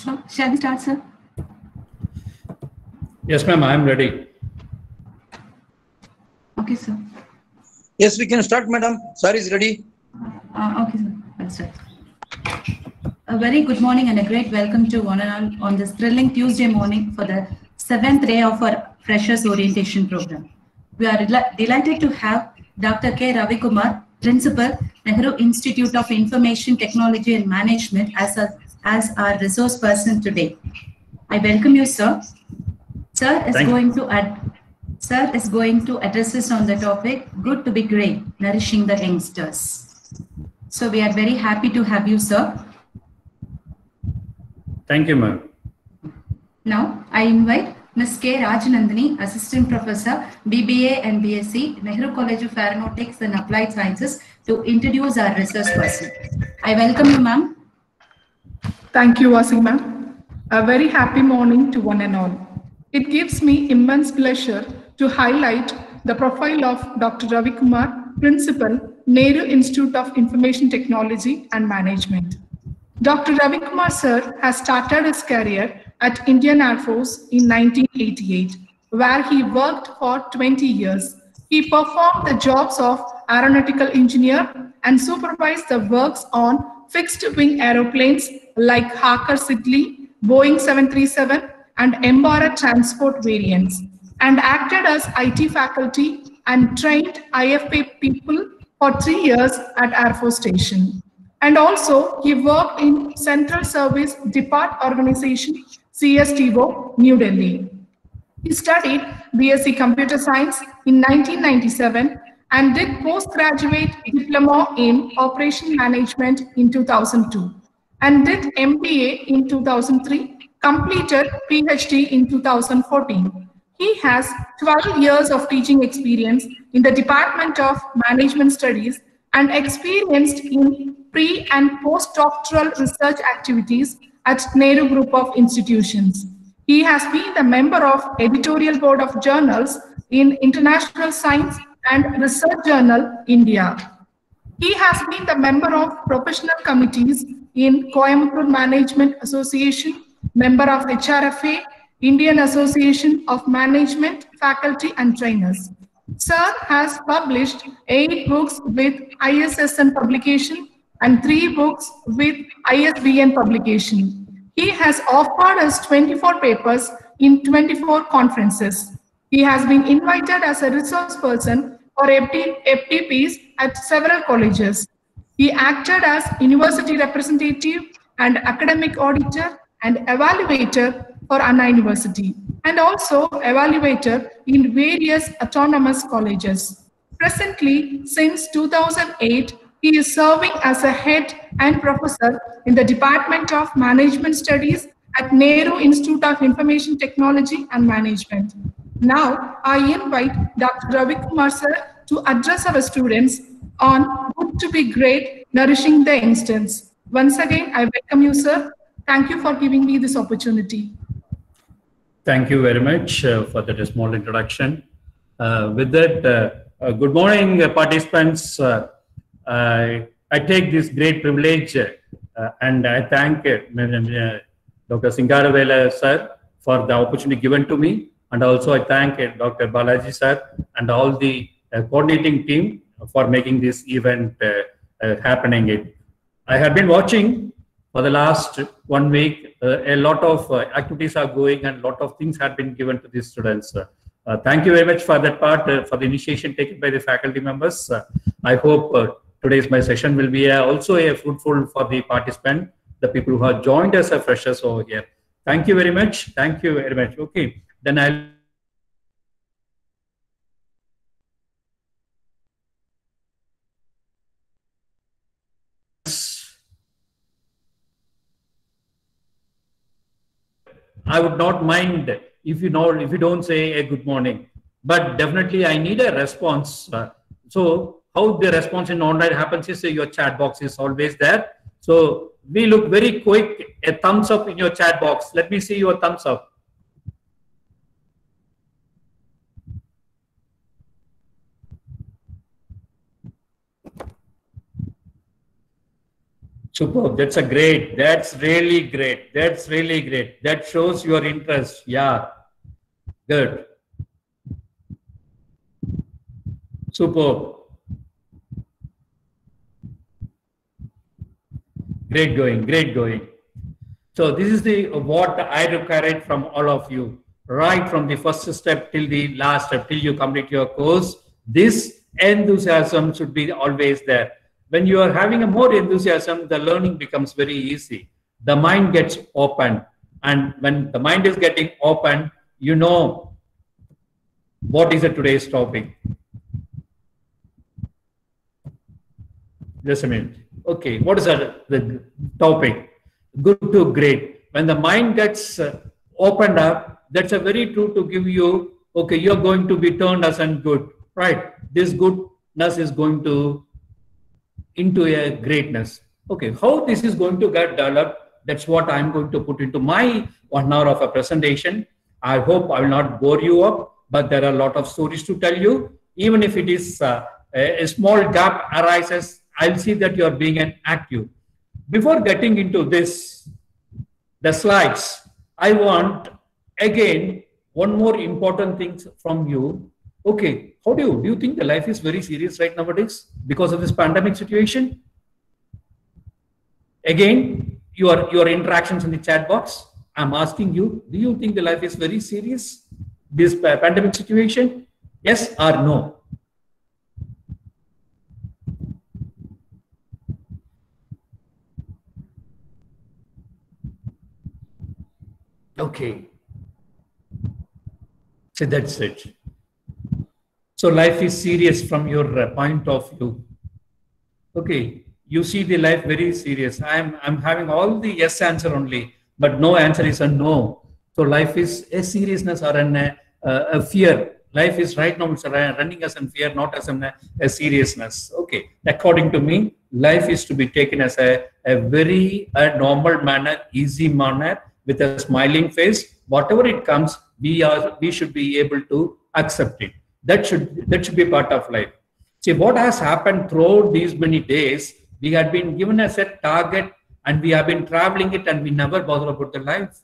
So, shall we start, sir? Yes, ma'am, I am ready. Okay, sir. Yes, we can start, madam. Sir is ready. Uh, okay, sir. Let's start. A very good morning and a great welcome to one and all on this thrilling Tuesday morning for the seventh day of our Freshers Orientation Program. We are delighted to have Dr. K. Ravi Kumar, Principal, Nehru Institute of Information Technology and Management, as, a, as our resource person today. I welcome you, sir. Sir is Thank you. going to add. Sir is going to address us on the topic "Good to be Great: Nourishing the Youngsters." So we are very happy to have you, sir. Thank you, ma'am. Now, I invite Ms. K. Rajanandani, Assistant Professor, BBA and BSc, Nehru College of Aeronautics and Applied Sciences, to introduce our research person. I welcome you, ma'am. Thank you, Wasima. A very happy morning to one and all. It gives me immense pleasure to highlight the profile of Dr. Ravi Kumar, Principal, Nehru Institute of Information Technology and Management. Dr. Ravi Kumar sir has started his career at Indian Air Force in 1988, where he worked for 20 years. He performed the jobs of aeronautical engineer and supervised the works on fixed wing aeroplanes like Hawker Siddeley, Boeing 737, and Embraer transport variants, and acted as IT faculty and trained IFA people for three years at Air Force Station. And also, he worked in Central Service Depart Organization, CSTO, New Delhi. He studied BSc Computer Science in 1997 and did postgraduate diploma in Operation Management in 2002 and did MBA in 2003, completed PhD in 2014. He has 12 years of teaching experience in the Department of Management Studies and experienced in pre and postdoctoral research activities at Nehru Group of Institutions. He has been the member of editorial board of journals in International Science and Research Journal, India. He has been the member of professional committees in Coimbatore Management Association, member of HRFA, Indian Association of Management Faculty and Trainers. Sir has published eight books with ISSN publication and three books with ISBN publication. He has offered us 24 papers in 24 conferences. He has been invited as a resource person for FTPs at several colleges. He acted as university representative and academic auditor and evaluator for Anna University and also evaluator in various autonomous colleges. Presently, since 2008, he is serving as a head and professor in the Department of Management Studies at Nehru Institute of Information Technology and Management. Now, I invite Dr. Ravi Kumar sir to address our students on Good to be Great, Nourishing the Youngsters. Once again, I welcome you, sir. Thank you for giving me this opportunity. Thank you very much uh, for that small introduction. Uh, with that, uh, uh, good morning, uh, participants. Uh, I, I take this great privilege and I thank Dr. Singaravela sir for the opportunity given to me. And also I thank Dr. Balaji sir and all the coordinating team for making this event uh, uh, happening. It, I have been watching for the last one week. Uh, a lot of activities are going and a lot of things have been given to the students. Uh, thank you very much for that part, uh, for the initiation taken by the faculty members. Uh, I hope today's my session will be also a fruitful for the participant, the people who have joined us as freshers over here. Thank you very much. Thank you very much. Okay, then I'll I would not mind if you know if you don't say a good morning, but definitely I need a response. Uh, so how the response in online happens is your chat box is always there. So we look very quick. A thumbs up in your chat box. Let me see your thumbs up. Superb. That's a great. That's really great. That's really great. That shows your interest. Yeah. Good. Superb. Great going. Great going. So this is the what I require from all of you, right from the first step till the last step, till you complete your course. This enthusiasm should be always there. When you are having a more enthusiasm, the learning becomes very easy. The mind gets open, and when the mind is getting open, you know what is the today's topic. Just a minute. Okay, what is that, the topic? Good to great. When the mind gets uh, opened up, that's a very true to give you, okay, you're going to be turned as and good, right? This goodness is going to into a greatness. Okay, how this is going to get developed, that's what I'm going to put into my one hour of a presentation. I hope I will not bore you up, but there are a lot of stories to tell you. Even if it is uh, a, small gap arises, I'll see that you're being an active. Before getting into this, the slides, I want again one more important thing from you. Okay, how do you do you think the life is very serious right nowadays because of this pandemic situation? Again, your your interactions in the chat box. I'm asking you, do you think the life is very serious? This pandemic situation? Yes or no? Okay. So that's it. So life is serious from your uh, point of view. Okay, you see the life very serious. I'm I'm having all the yes answer only, but no answer is a no. So life is a seriousness or an, uh, a fear. Life is right now it's running as a fear, not as an, a seriousness. Okay, according to me, life is to be taken as a, a very a normal manner, easy manner, with a smiling face. Whatever it comes, we are we should be able to accept it. That should that should be part of life. See what has happened throughout these many days. We had been given a set target and we have been traveling it and we never bother about the life.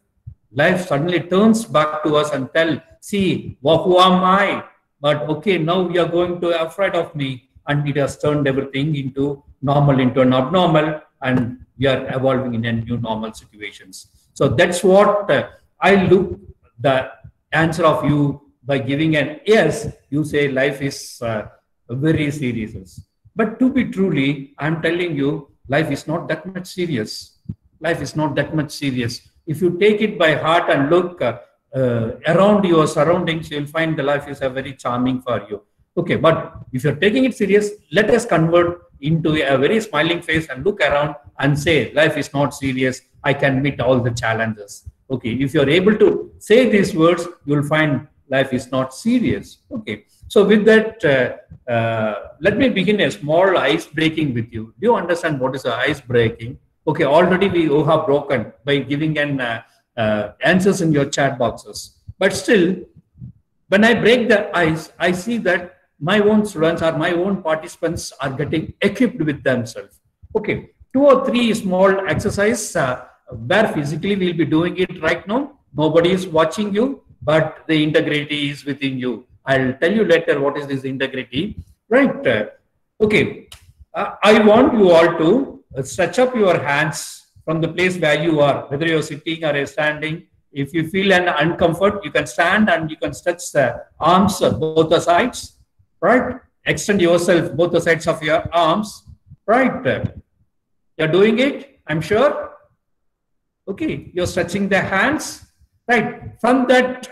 Life suddenly turns back to us and tell, see, well, who am I? But okay, now you are going to afraid of me, and it has turned everything into normal, into an abnormal, and we are evolving in a new normal situations. So that's what uh, I look the answer of you by giving an yes. You say life is uh, very serious. But to be truly, I'm telling you, life is not that much serious. Life is not that much serious. If you take it by heart and look uh, uh, around your surroundings, you'll find the life is a very charming for you. Okay, but if you're taking it serious, let us convert into a very smiling face and look around and say, life is not serious. I can meet all the challenges. Okay, if you're able to say these words, you'll find life is not serious. Okay, so with that, uh, uh, let me begin a small ice breaking with you. Do you understand what is ice breaking? Okay, already we have broken by giving an uh, uh, answers in your chat boxes. But still, when I break the ice, I see that my own students or my own participants are getting equipped with themselves. Okay, two or three small exercise uh, where physically we'll be doing it right now. Nobody is watching you, but the integrity is within you. I'll tell you later what is this integrity. Right. Uh, okay. Uh, I want you all to stretch up your hands from the place where you are, whether you're sitting or you're standing. If you feel an uncomfort, you can stand and you can stretch the arms both the sides right? Extend yourself, both the sides of your arms, right? You're doing it, I'm sure. Okay, you're stretching the hands, right? From that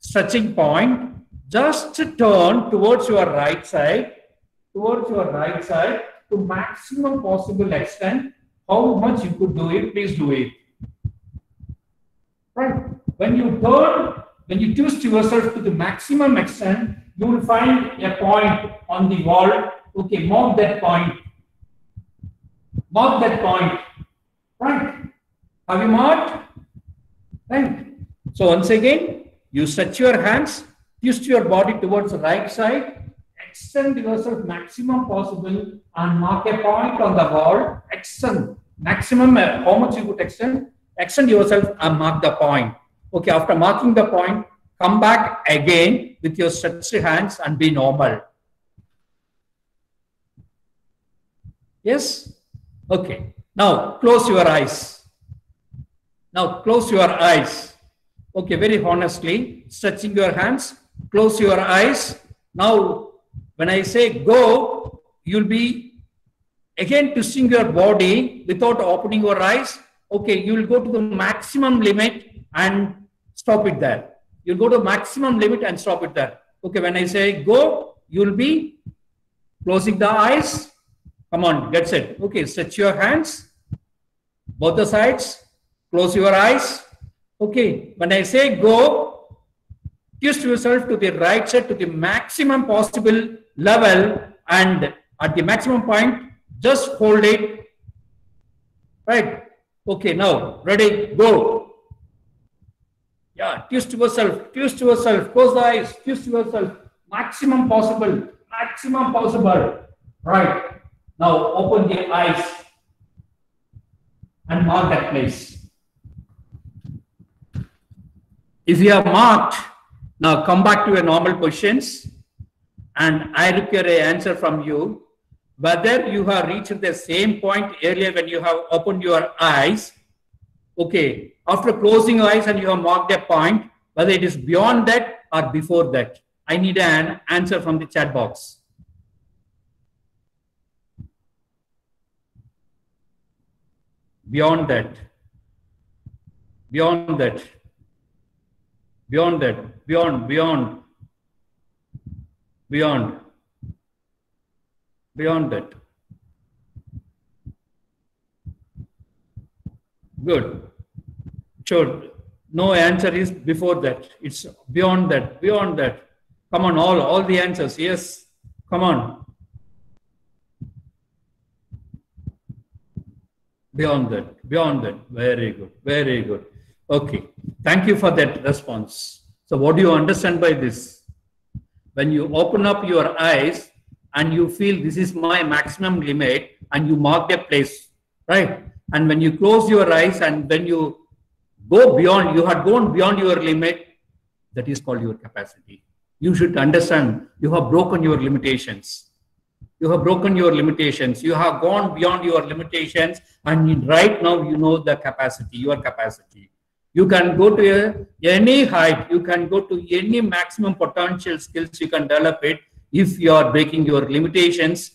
stretching point, just turn towards your right side, towards your right side to maximum possible extent. How much you could do it, please do it. Right? When you turn, when you twist yourself to the maximum extent, you will find a point on the wall. Okay, mark that point. Mark that point. Right. Have you marked? Right. So once again, you stretch your hands, twist your body towards the right side, extend yourself maximum possible and mark a point on the wall, extend. Maximum uh, how much you could extend? Extend yourself and mark the point. Okay after marking the point come back again with your stretched hands and be normal. Yes? Okay. Now close your eyes. Now close your eyes okay very honestly stretching your hands close your eyes. Now when i say go you'll be again twisting your body without opening your eyes. Okay you will go to the maximum limit and stop it there. You'll go to maximum limit and stop it there. Okay when i say go you'll be closing the eyes. Come on get set okay stretch your hands both the sides close your eyes okay when i say go twist yourself to the right side to the maximum possible level and at the maximum point just hold it. Right. Okay, now ready, go. Yeah, twist yourself, twist yourself, close the eyes, twist yourself. Maximum possible, maximum possible. Right. Now open the eyes and mark that place. If you have marked, now come back to your normal positions and I require an answer from you whether you have reached the same point earlier when you have opened your eyes, okay, after closing your eyes and you have marked a point, whether it is beyond that or before that. I need an answer from the chat box. Beyond that. Beyond that. Beyond that. Beyond, beyond. Beyond beyond that. Good. Sure. No answer is before that. It's beyond that. Beyond that. Come on, all, all the answers. Yes. Come on. Beyond that. Beyond that. Very good. Very good. Okay. Thank you for that response. So what do you understand by this? When you open up your eyes, and you feel this is my maximum limit and you mark a place, right? And when you close your eyes and when you go beyond, you had gone beyond your limit, that is called your capacity. You should understand you have broken your limitations. You have broken your limitations. You have gone beyond your limitations, and right now you know the capacity, your capacity. You can go to a, any height, you can go to any maximum potential skills, you can develop it if you are breaking your limitations,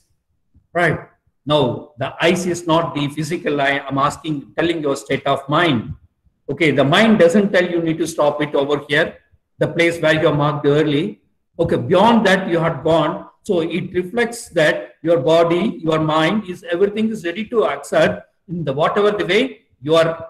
right? Now, the ice is not the physical, I am asking, telling your state of mind. Okay, the mind doesn't tell you need to stop it over here, the place where you are marked early. Okay, beyond that you had gone. So it reflects that your body, your mind is everything is ready to accept in the whatever the way you are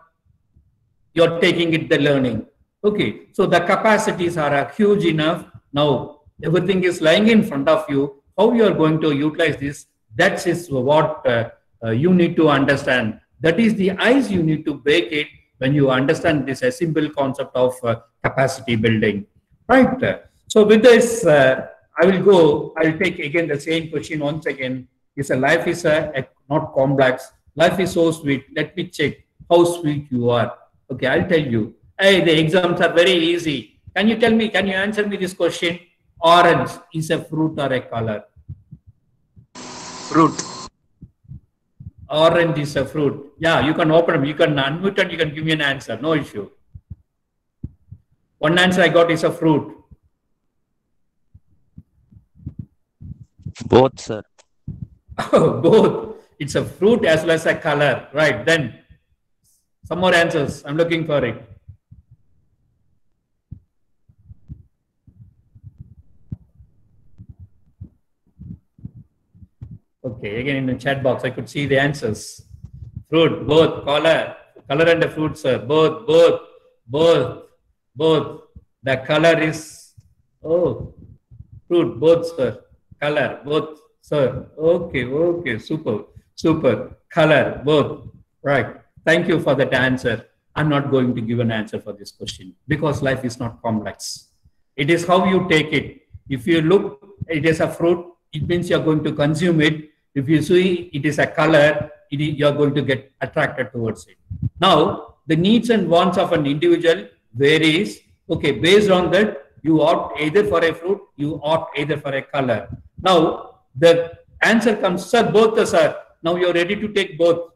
you're taking it the learning. Okay, so the capacities are huge enough. Now everything is lying in front of you. How you are going to utilize this? That is what uh, uh, you need to understand. That is the ice you need to break it when you understand this a simple concept of uh, capacity building, right? So with this, uh, I will go. I will take again the same question once again. Is a life is a, a not complex. Life is so sweet. Let me check how sweet you are. Okay, I'll tell you. Hey, the exams are very easy. Can you tell me? Can you answer me this question? Orange is a fruit or a color? Fruit. Orange is a fruit. Yeah, you can open them. You can unmute and you can give me an answer. No issue. One answer I got is a fruit. Both, sir. Both. It's a fruit as well as a color. Right. Then some more answers. I'm looking for it. Okay, again in the chat box, I could see the answers. Fruit, both, color, color and the fruit, sir. Both, both, both, both. The color is, oh, fruit, both, sir. Color, both, sir. Okay, okay, super, super. Color, both. Right. Thank you for that answer. I'm not going to give an answer for this question because life is not complex. It is how you take it. If you look, it is a fruit, it means you're going to consume it. If you see it is a color, it, you are going to get attracted towards it. Now, the needs and wants of an individual varies. Okay, based on that, you opt either for a fruit, you opt either for a color. Now, the answer comes, sir, both sir. Now you're ready to take both,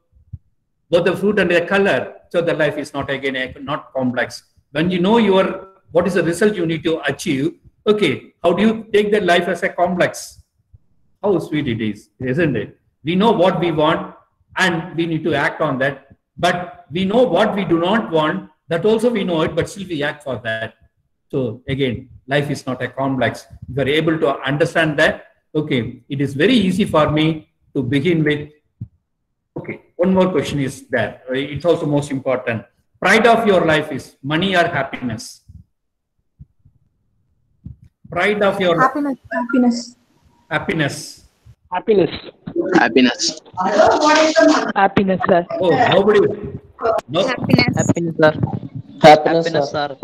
both the fruit and the color. So the life is not again not complex. When you know your what is the result you need to achieve, okay, how do you take that life as a complex? How sweet it is, isn't it? We know what we want and we need to act on that. But we know what we do not want, that also we know it, but still we act for that. So again, life is not a complex. You are able to understand that, okay, it is very easy for me to begin with. Okay, one more question is that uh, it's also most important. Pride of your life is money or happiness? Pride of your Happiness. Happiness. happiness. Happiness. Happiness. Happiness, sir. Oh, nobody. No. Happiness. Happiness, sir. Happiness, sir.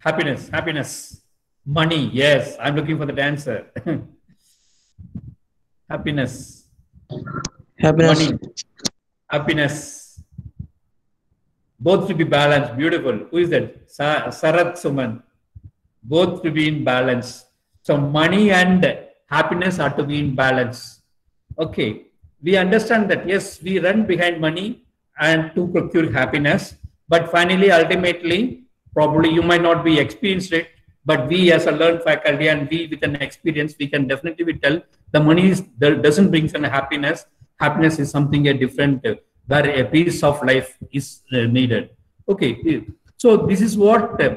Happiness, happiness. Money, yes, I'm looking for the answer. happiness, Happiness. money, happiness. Both to be balanced, beautiful. Who is that? Sa- Sarat Suman. Both to be in balance. So money and happiness are to be in balance. Okay, we understand that yes, we run behind money and to procure happiness, but finally, ultimately, probably you might not be experienced it, but we as a learned faculty and we with an experience, we can definitely tell the money is, doesn't bring some happiness. Happiness is something a different, uh, where a piece of life is uh, needed. Okay, so this is what uh,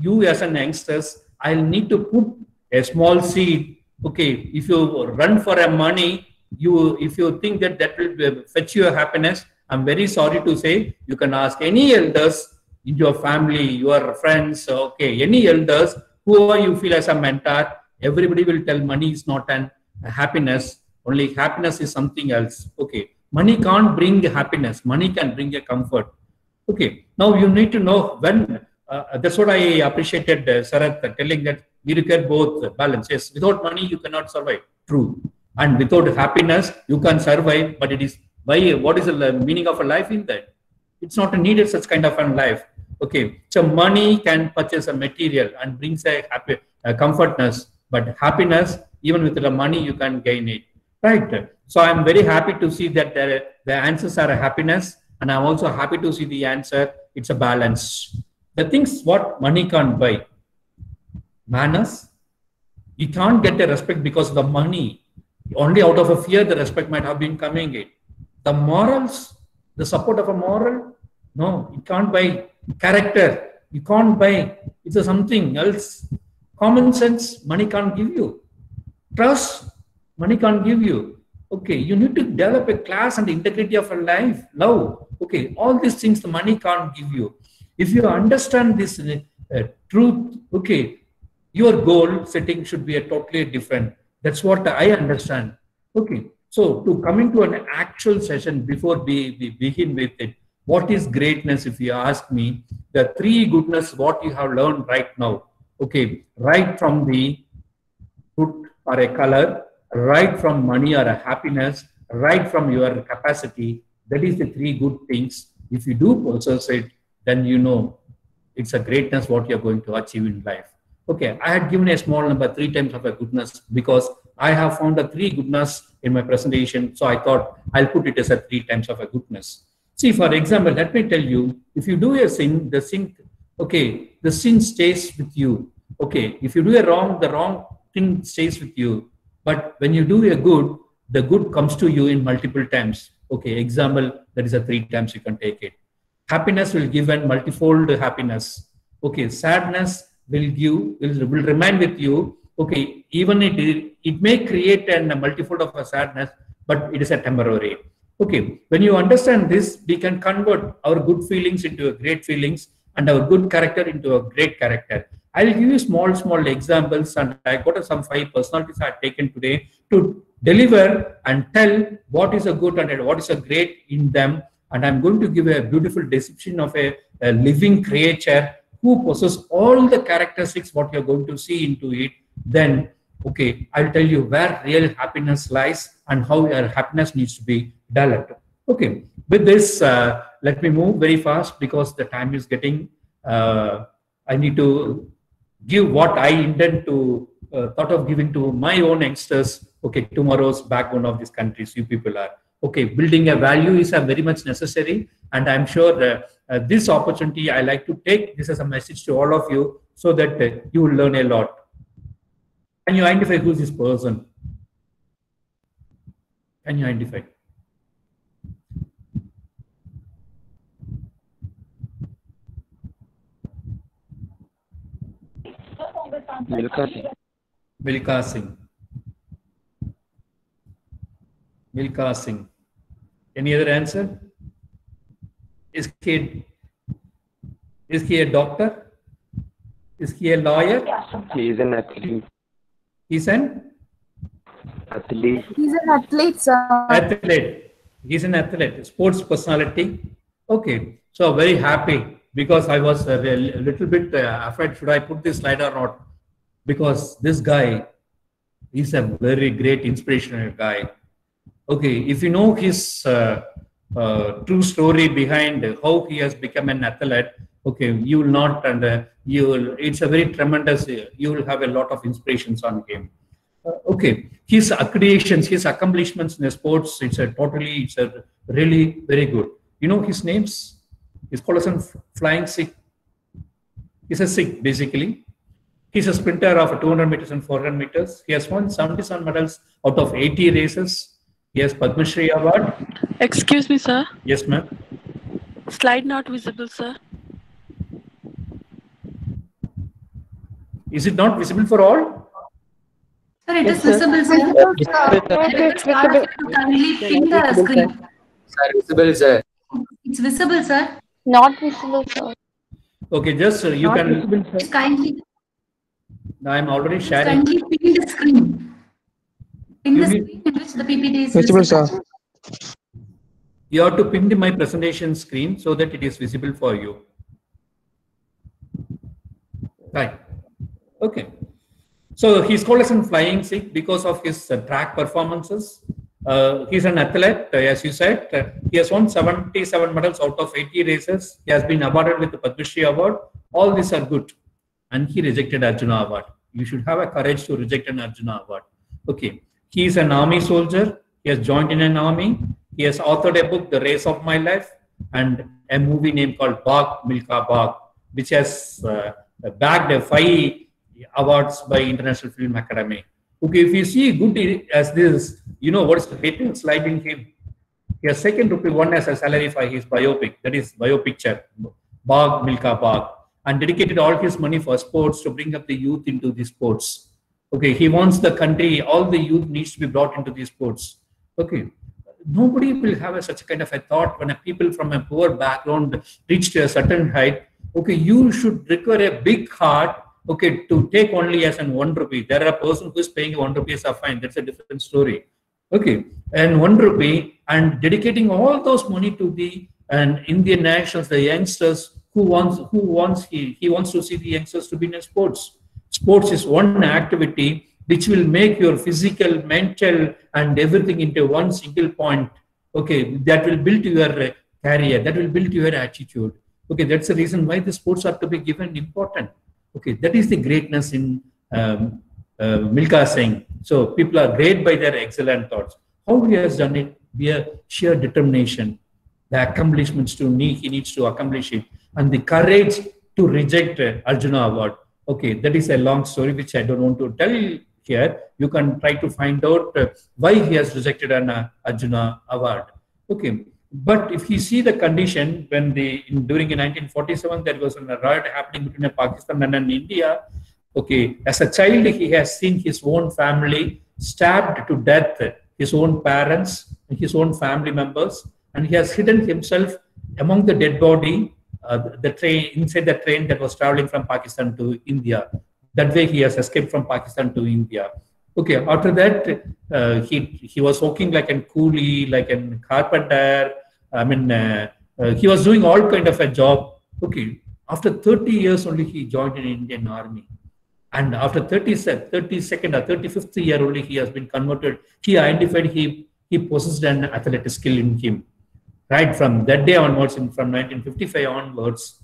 you as an youngsters, I'll need to put a small seed. Okay, if you run for a money, you if you think that that will uh, fetch you a happiness, I'm very sorry to say you can ask any elders in your family, your friends, okay, any elders, whoever you feel as a mentor, everybody will tell money is not an happiness. Only happiness is something else. Okay, money can't bring happiness. Money can bring a comfort. Okay, now you need to know when. Uh, that's what I appreciated, uh, Sarath, telling that we require both balance. Yes, without money you cannot survive. True, and without happiness you can survive. But it is why. What is the meaning of a life in that? It's not a needed such kind of a life. Okay, so money can purchase a material and brings a happy a comfortness, but happiness even with the money you can gain it. Right. So I'm very happy to see that the, the answers are happiness, and I'm also happy to see the answer. It's a balance. The things what money can't buy. Manners. You can't get the respect because the money. Only out of a fear, the respect might have been coming in. The morals, the support of a moral, no, you can't buy character. You can't buy. It's a something else. Common sense, money can't give you. Trust, money can't give you. Okay, you need to develop a class and integrity of a life. Love. Okay, all these things the money can't give you. If you understand this uh, truth, okay, your goal setting should be a totally different. That's what I understand. Okay, so to coming to an actual session before we, we begin with it, what is greatness if you ask me? The three goodness what you have learned right now. Okay right from the food or a color right from money or a happiness right from your capacity that is the three good things. If you do possess it then you know it's a greatness what you're going to achieve in life. Okay i had given a small number three times of a goodness because i have found the three goodness in my presentation so i thought i'll put it as a three times of a goodness See, for example, let me tell you, if you do a sin, the sin, okay, the sin stays with you. Okay, if you do a wrong, the wrong thing stays with you. But when you do a good, the good comes to you in multiple times. Okay, example, that is a three times you can take it. Happiness will give an multifold happiness. Okay, sadness will give, will, will remain with you. Okay, even it, it may create a multifold of a sadness, but it is a temporary. Okay, when you understand this, we can convert our good feelings into a great feelings and our good character into a great character. I'll give you small, small examples, and I got some five personalities I've taken today to deliver and tell what is a good and what is a great in them. And I'm going to give a beautiful description of a, a living creature who possesses all the characteristics what you're going to see into it. Then okay, I'll tell you where real happiness lies and how your happiness needs to be developed. Okay, with this, uh, let me move very fast because the time is getting, uh, I need to give what I intend to, uh, thought of giving to my own youngsters, okay, tomorrow's backbone of this country, you people are. Okay, building a value is a very much necessary and I'm sure uh, uh, this opportunity I like to take this as a message to all of you so that uh, you will learn a lot. Can you identify who is this person? Can you identify? Milkha Singh. Milkha Singh. Milkha Singh. Any other answer? Is he, is he a doctor? Is he a lawyer? He is an athlete. He's an Athlete. He's an athlete, sir. athlete. He's an athlete, sports personality. Okay, so very happy because I was a little bit uh, afraid should I put this slide or not because this guy is a very great inspirational guy. Okay, if you know his uh, uh, true story behind how he has become an athlete, okay, you will not and uh, you will. It's a very tremendous. you will have a lot of inspirations on him. Uh, okay, his accreditations, his accomplishments in the sports, it's a totally, it's a really very good. You know his names? He's called as a flying Sikh. He's a Sikh basically. He's a sprinter of 200 meters and 400 meters. He has won 77 medals out of 80 races. He has Padma Shri Award. Excuse me, sir. Yes, ma'am. Slide not visible, sir. Is it not visible for all? Sir, it is Yes, sir. visible, sir. It's visible. Kindly pin the screen. Sir, visible, sir. It's visible, sir. Not visible, sir. Okay, just uh, you Not can. visible, sir. Just kindly, I'm already sharing. kindly pin the screen. Pin You the need- screen in which the PPT is Visible, visible. sir. You have to pin my presentation screen so that it is visible for you. Right. Okay. So he's called as a flying Sikh because of his uh, track performances. Uh, he's an athlete, uh, as you said. Uh, he has won 77 medals out of 80 races. He has been awarded with the Padma Award. All these are good. And he rejected Arjuna Award. You should have a courage to reject an Arjuna Award. Okay. He is an army soldier. He has joined in an army. He has authored a book, The Race of My Life, and a movie named called Bhaag Milkha Bhaag, which has uh, bagged uh, five awards by International Film Academy. Okay, if you see good as this, you know what is the patent slide in him. He has second rupee one as a salary for his biopic, that is biopicture, Bhaag Milkha Bhaag, and dedicated all his money for sports to bring up the youth into the sports. Okay, he wants the country, all the youth needs to be brought into these sports. Okay, nobody will have a, such a kind of a thought when a people from a poor background reach to a certain height. Okay, you should require a big heart. Okay, to take only as an one rupee. There are a person who is paying one rupee as a fine. That's a different story. Okay, and one rupee and dedicating all those money to the and Indian nationals, the youngsters who wants who wants he he wants to see the youngsters to be in sports. Sports is one activity which will make your physical, mental, and everything into one single point. Okay, that will build your uh, career, that will build your attitude. Okay, that's the reason why the sports are to be given important. Okay, that is the greatness in um, uh, Milkha Singh. So people are great by their excellent thoughts. How he has done it via sheer determination, the accomplishments to need, he needs to accomplish it, and the courage to reject uh, Arjuna Award. Okay, that is a long story which I don't want to tell here. You can try to find out uh, why he has rejected an uh, Arjuna Award. Okay, but if you see the condition when the in, during in 1947 there was a riot happening between Pakistan and, and India. Okay, as a child he has seen his own family stabbed to death, his own parents, his own family members, and he has hidden himself among the dead body uh, the train inside the train that was traveling from Pakistan to India. That way, he has escaped from Pakistan to India. Okay. After that, uh, he he was working like a coolie, like a carpenter. I mean, uh, uh, he was doing all kind of a job. Okay. After 30 years only, he joined an Indian army. And after 30, se- 32nd or 35th year only, he has been converted. He identified he, he possessed an athletic skill in him. Right from that day onwards, and from 1955 onwards,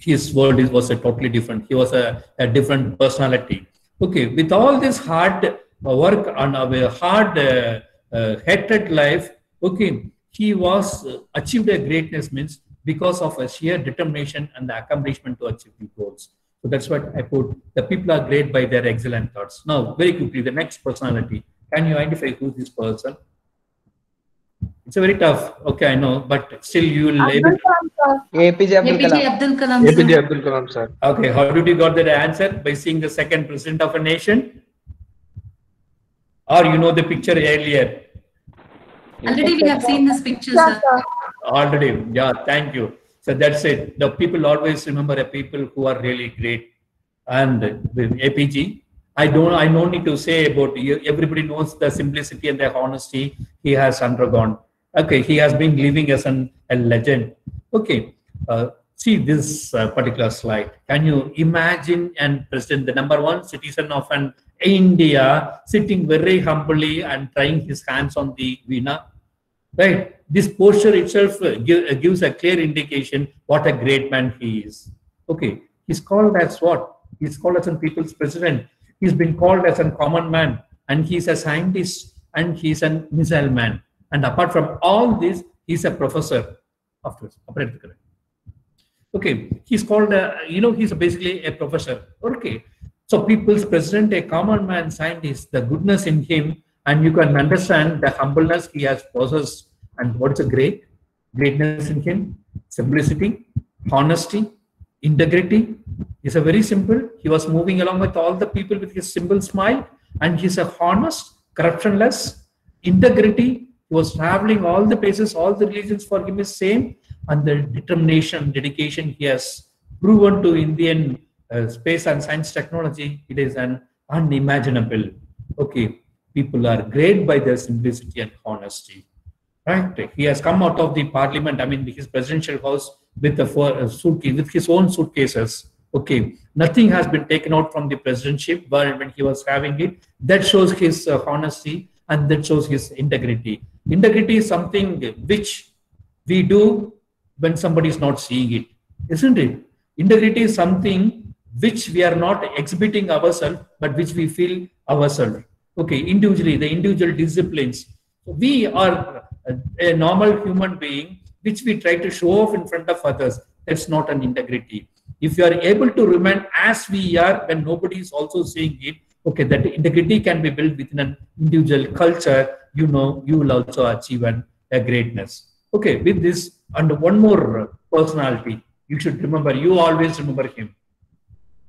his world was a totally different. He was a, a different personality. Okay, with all this hard uh, work on a hard, uh, uh, hated life, okay, he was achieved a greatness means because of a sheer determination and the accomplishment to achieve the goals. So that's what I put. The people are great by their excellent thoughts. Now, very quickly, the next personality. Can you identify who this person? It's a very tough. Okay, I know, but still you will able. APJ Abdul APJ Kalam. Abdul Kalam. APJ. Abdul Kalam, sir. Okay, how did you got that answer? By seeing the second president of a nation? Or you know the picture earlier? Already we have seen this picture, sir. sir. Already, yeah, thank you. So that's it. The people always remember a people who are really great. And with APG, I don't, I no need to say about. Everybody knows the simplicity and the honesty he has undergone. Okay, he has been living as an, a legend. Okay, uh, see this uh, particular slide. Can you imagine and president, the number one citizen of an India, sitting very humbly and trying his hands on the veena? right this posture itself uh, uh, gives a clear indication what a great man he is okay he's called as what he's called as a people's president he's been called as a common man and he's a scientist and he's a missile man. And apart from all this he's a professor afterwards okay he's called a, you know he's basically a professor. Okay so people's president a common man scientist the goodness in him and you can understand the humbleness he has possessed and what's a great greatness in him? Simplicity honesty integrity is a very simple he was moving along with all the people with his simple smile and he's a honest corruptionless integrity he was traveling all the places all the religions for him is same and the determination dedication he has proven to indian uh, space and science technology it is an unimaginable okay people are great by their simplicity and honesty. Right? He has come out of the parliament, I mean, his presidential house with the four, uh, suitcase, with his own suitcases. Okay, nothing has been taken out from the presidentship, but when he was having it, that shows his uh, honesty and that shows his integrity. Integrity is something which we do when somebody is not seeing it, isn't it? Integrity is something which we are not exhibiting ourselves, but which we feel ourselves okay individually the individual disciplines we are a, normal human being which we try to show off in front of others that's not an integrity if you are able to remain as we are when nobody is also seeing it okay that integrity can be built within an individual culture you know you will also achieve an, a greatness okay with this and one more personality you should remember you always remember him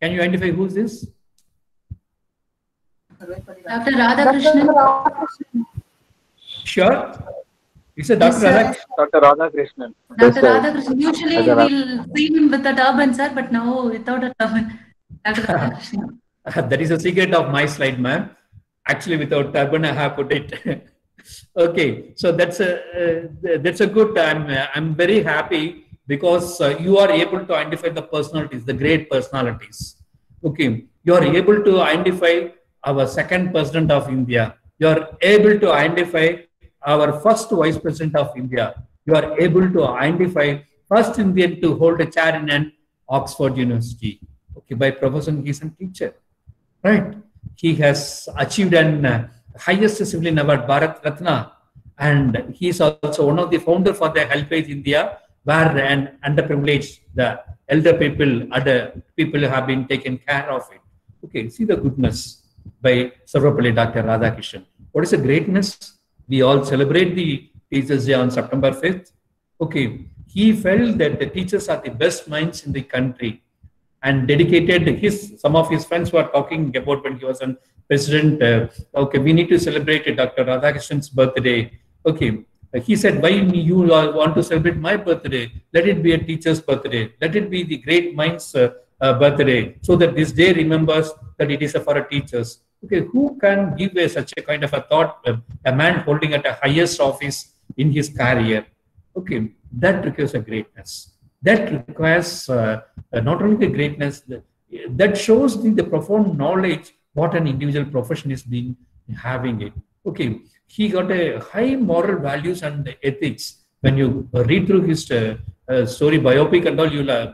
can you identify who's this Dr. Radhakrishnan. Sure. It's a Yes, Dr. sir. Radha. Dr. Radhakrishnan. Dr. Radhakrishnan. Usually Dr. We'll see him with a turban, sir, but now without a turban. Dr. Radhakrishnan. that is a secret of my slide, ma'am. Actually, without turban, I have put it. okay, so that's a uh, that's a good. I'm I'm very happy because uh, you are able to identify the personalities, the great personalities. Okay, you are able to identify our second president of India. You are able to identify our first vice president of India. You are able to identify first Indian to hold a chair in an Oxford University. Okay, by profession, he is a teacher right? He has achieved an uh, highest civilian award, Bharat Ratna, and he is also one of the founder for the HelpAge India, where an underprivileged, the elder people, other people have been taken care of it. Okay, see the goodness by Sarvepalli Dr. Radhakrishnan. What is the greatness? We all celebrate the Teachers' Day on September 5th. Okay, he felt that the teachers are the best minds in the country and dedicated his some of his friends were talking about when he was an president uh, okay we need to celebrate dr radhakrishnan's birthday. Okay he said why you want to celebrate my birthday? Let it be a teacher's birthday. Let it be the great minds uh, uh, birthday so that this day remembers that it is for a teachers okay who can give a, such a kind of a thought uh, a man holding at a highest office in his career okay that requires a greatness that requires uh, uh, not only the greatness the- that shows the, the profound knowledge what an individual profession is being having it. Okay, he got a high moral values and ethics. When you read through his uh, uh, story biopic and all, you'll uh,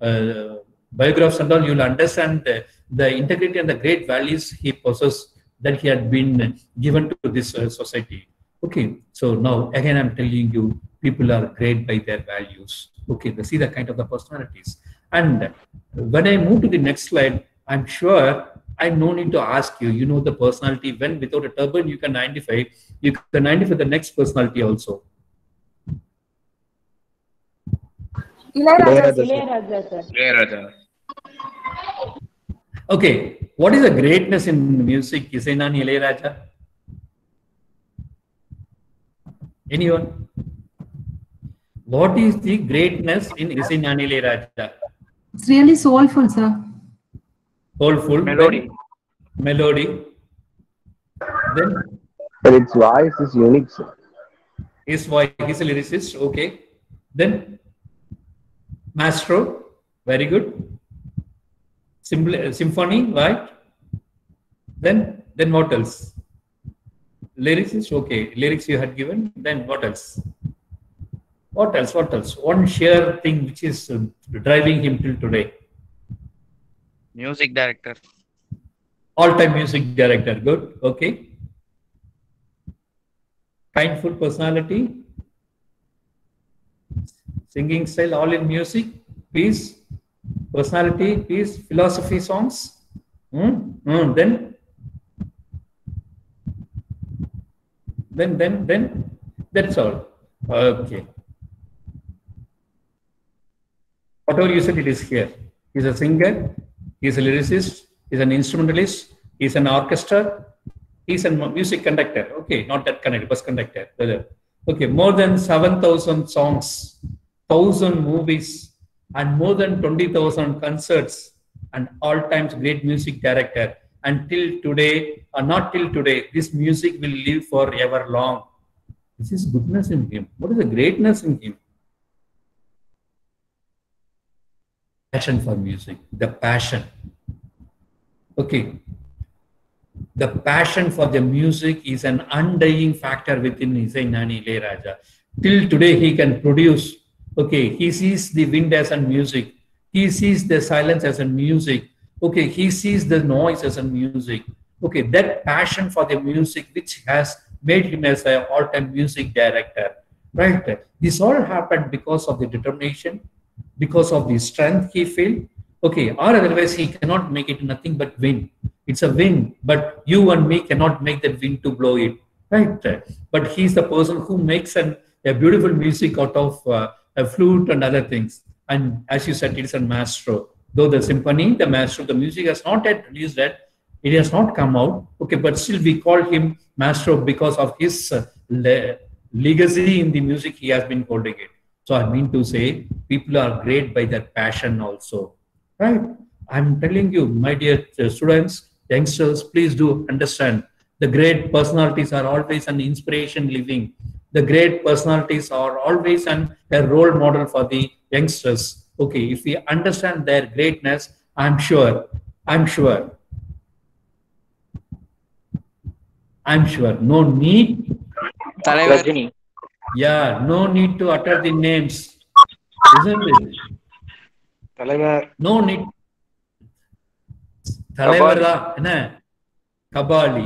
uh, biographs and all, you'll understand the, the integrity and the great values he possesses that he had been given to this uh, society. Okay, so now again, I'm telling you, people are great by their values. Okay, they see the kind of the personalities. And when I move to the next slide, I'm sure I no need to ask you. You know the personality. When without a turban, you can identify. You can identify the next personality also. Okay, what is the greatness in music? Isainan Ilayaraja? Anyone? What is the greatness in Isainan Ilayaraja? It's really soulful, sir. Soulful. Melody. then Melody. Then But its voice is unique, sir. his voice, he's a lyricist. Okay. Then Maestro. Very good. Symphony, right? Then, then what else? Lyrics is okay. Lyrics you had given. Then what else? What else? What else? One sheer thing which is uh, driving him till today. Music director. All-time music director. Good. Okay. Kindful personality. Singing style, all in music. Peace. Personality, peace, philosophy songs. Hmm? Hmm. Then, then, then, then, that's all. Okay. Whatever you said, it is here. He's a singer, he's a lyricist, he's an instrumentalist, he's an orchestra, he's a music conductor. Okay, not that conductor, bus conductor. Okay, more than 7,000 songs, 1,000 movies, and more than 20,000 concerts, and all times great music director. Until today, or not till today, this music will live forever long. This is goodness in him. What is the greatness in him? Passion for music, the passion. Okay. The passion for the music is an undying factor within Isainani Ilayaraja. Till today, he can produce. Okay, he sees the wind as a music. He sees the silence as a music. Okay, he sees the noise as a music. Okay, that passion for the music, which has made him as an all-time music director. Right. This all happened because of the determination, because of the strength he feel. Okay, or otherwise he cannot make it nothing but wind. It's a wind, but you and me cannot make that wind to blow it. Right. But he's the person who makes an, a beautiful music out of uh, a flute and other things. And as you said, it's a maestro. Though the symphony, the maestro, the music has not yet released that, it has not come out. Okay, but still we call him maestro because of his uh, le- legacy in the music he has been holding it. So I mean to say, people are great by their passion also, right? I'm telling you, my dear uh, students, youngsters, please do understand the great personalities are always an inspiration living The great personalities are always an, a role model for the youngsters. Okay, if we understand their greatness, I'm sure, I'm sure, I'm sure, no need Rajini. Yeah, no need to utter the names, isn't it? No need. தலைவரா என்ன Kabali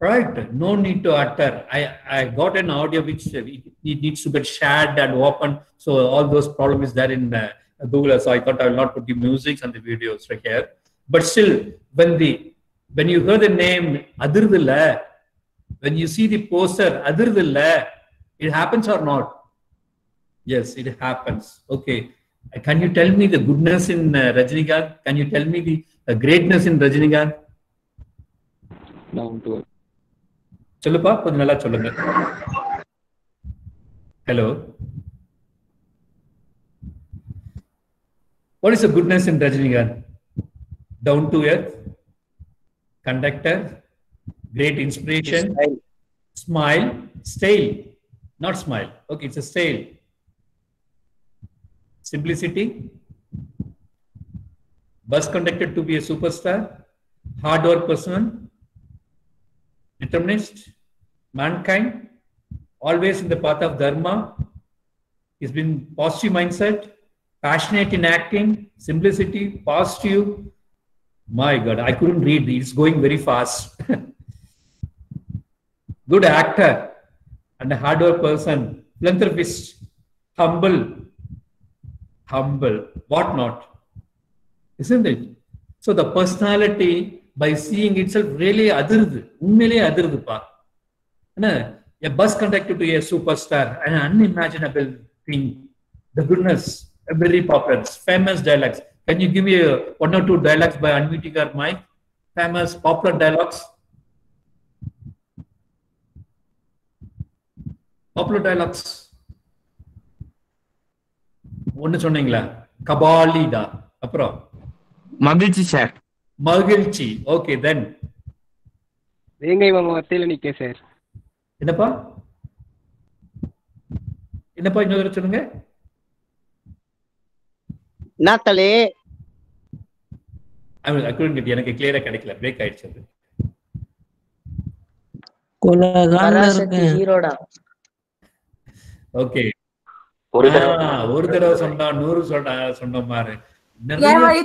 right. No need to utter. I i got an audio which uh, it, needs to be shared and open. So all those problems is there in uh, google. So i thought i will not put the music and the videos right here. But still when the when you hear the name adirudilla when you see the poster adirudilla it happens or not? Yes it happens. Okay. Can you tell me the goodness in uh, can you tell me the uh, greatness in rajinikanth? Down to. சொல்லுப்பா கொஞ்சம் நல்லா சொல்லுங்க hello what is the goodness in rajinikanth down to earth conductor great inspiration Style. smile style not smile okay it's a style simplicity bus conductor to be a superstar, hard work person, determinist, mankind, always in the path of dharma. He's been positive mindset, passionate in acting, simplicity, positive. My God, I couldn't read. It's going very fast. Good actor and a hard work person, philanthropist, humble, humble, what not, isn't it? So the personality by seeing itself really அதிருது உண்மையிலேயே அதிருதுப்பா என்ன a bus conductor to a superstar an unimaginable thing the goodness a very popular famous dialogues can you give me a, one or two dialogues by unmuting your mic famous popular dialogues popular dialogues ஒன்னு சொன்னீங்களா கபாலிடா அப்புறம் மகிழ்ச்சி sir மகிழ்ச்சி. Okay then வேங்கை மாமா வத்தையில நிக்க sir என்னப்பா? என்னப்பா இன்னொரு சொல்லுங்க? நாத்தலே get எனக்கு கிளியரா கிடைக்கல. பிரேக் ஆயிடுச்சு அது. ஓகே ஒரு தடவை. ஒரு தடவை சொன்னா நூறு சொன்னா சொன்ன மாதிரி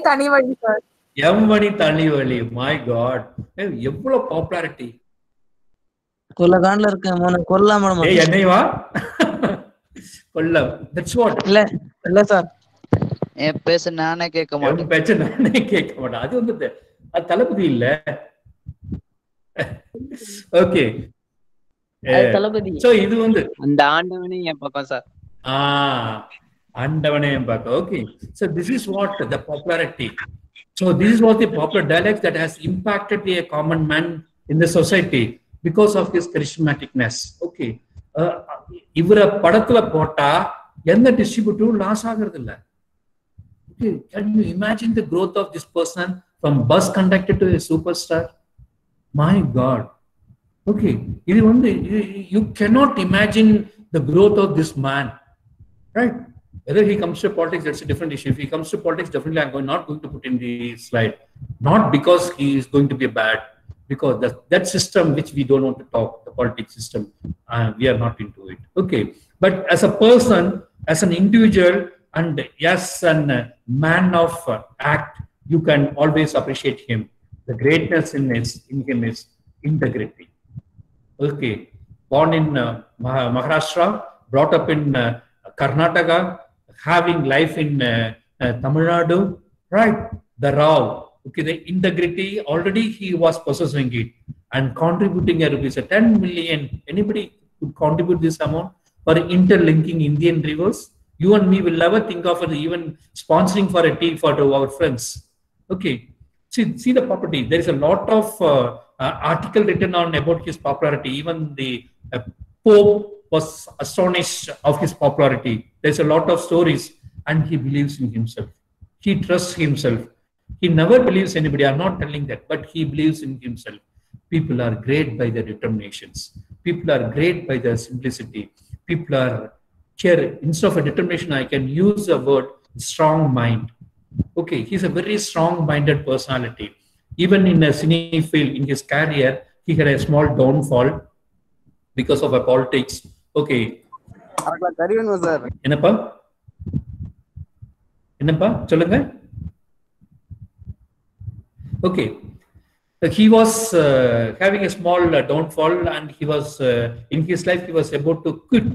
தனி வழி சார் எம்மணி தனி வழி மை காட் எவ்வளவு பாப்புலாரிட்டி கொல்லகாண்ட்ல இருக்க மோன கொல்லாம ஏய் என்னைவா கொல்லம் தட்ஸ் வாட் இல்ல இல்ல சார். என் பேச நானே கேட்க மாட்டேன். என் பேச்ச நானே கேட்க மாட்டேன். அது வந்து த- அது தளபதி இல்ல. ஓகே. தளபதி. சோ இது வந்து அந்த ஆண்டவனே என் பக்கம் சார். Ah, ஆண்டவனே பார்க்க okay. So this is what the popularity. so this is what the popular dialect that has impacted the common man in the society because of his charismaticness okay uh, இவரை படத்துல போட்டா எந்த டிஸ்ட்ரிபியூட்டரும் loss ஆகுறது இல்ல okay can you imagine the growth of this person from bus conductor to a superstar my god okay இது வந்து you cannot imagine the growth of this man right? Whether he comes to politics, that's a different issue. If he comes to politics, definitely I'm going, not going to put in the slide. Not because he is going to be bad, because that, that system which we don't want to talk, the politics system, uh, we are not into it. Okay. But as a person, as an individual, and yes, an uh, man of uh, act, you can always appreciate him. The greatness in, his, in him is integrity. Okay. Born in uh, Maharashtra, brought up in uh, Karnataka, having life in uh, uh, Tamil Nadu, right? The Rao, okay, the integrity, already he was possessing it and contributing a rupees, a 10 million. Anybody could contribute this amount for interlinking Indian rivers? You and me will never think of even sponsoring for a tea for our friends. Okay. See, see the property. There is a lot of uh, uh, article written on about his popularity. Even the uh, Pope was astonished of his popularity. There's a lot of stories, and he believes in himself. He trusts himself. He never believes anybody. I'm not telling that, but he believes in himself. People are great by their determinations. People are great by their simplicity. People are here. Instead of a determination, I can use the word strong mind. Okay, he's a very strong-minded personality. Even in a cine field, in his career, he had a small downfall because of a politics. Okay, என்னப்பா? என்னப்பா? சொல்லுங்க. Okay. He was uh, having a small uh, downfall and he was uh, in his life he was about to quit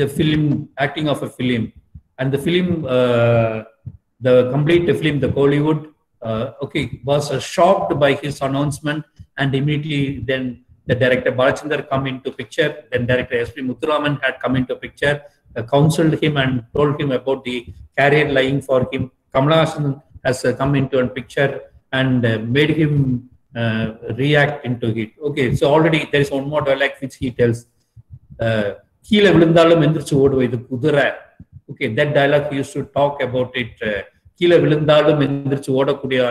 the film acting of a film. And the film uh, the complete film the Kollywood uh, okay was shocked by his announcement and immediately then the director Balachandar come into picture then director S.P. Muthuraman had come into picture uh, counseled him and told him about the career lying for him Kamala Hassan has uh, come into a picture and uh, made him uh, react into it. Okay, so already there is one more dialogue which he tells. Uh, கீழே விழுந்தாலும் எந்திரிச்சு ஓடுவது இது குதிரை okay that dialogue use to talk about it கீழே விழுந்தாலும் எந்திரிச்சு ஓடக்கூடிய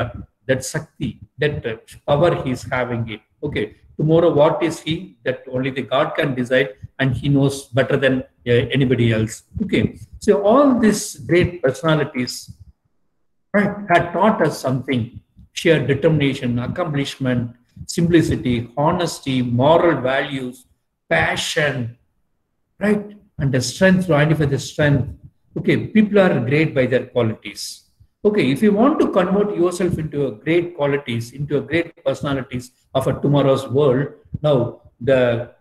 தட் சக்தி that power he is having it okay tomorrow what is he? That only the god can decide and he knows better than uh, anybody else. Okay. So all these great personalities right, had taught us something. Sheer determination accomplishment simplicity honesty moral values passion right and the strength to identify the strength. Okay. People are great by their qualities. Okay, if you want to convert yourself into a great qualities, into a great personalities of a tomorrow's world, now the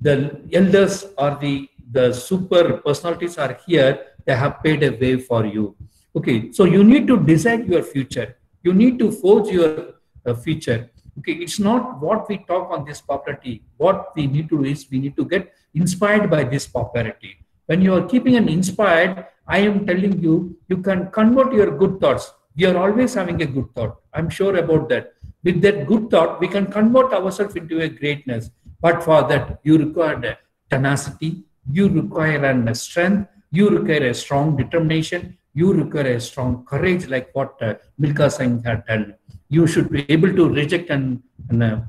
the elders or the the super personalities are here. They have paid a way for you. Okay, so you need to decide your future. You need to forge your uh, future. Okay, it's not what we talk on this popularity. What we need to do is we need to get inspired by this popularity. When you are keeping an inspired, I am telling you, you can convert your good thoughts. We are always having a good thought. I'm sure about that. With that good thought, we can convert ourselves into a greatness. But for that, you require tenacity, you require a strength, you require a strong determination, you require a strong courage, like what uh, Milkha Singh had done. You should be able to reject an, an uh,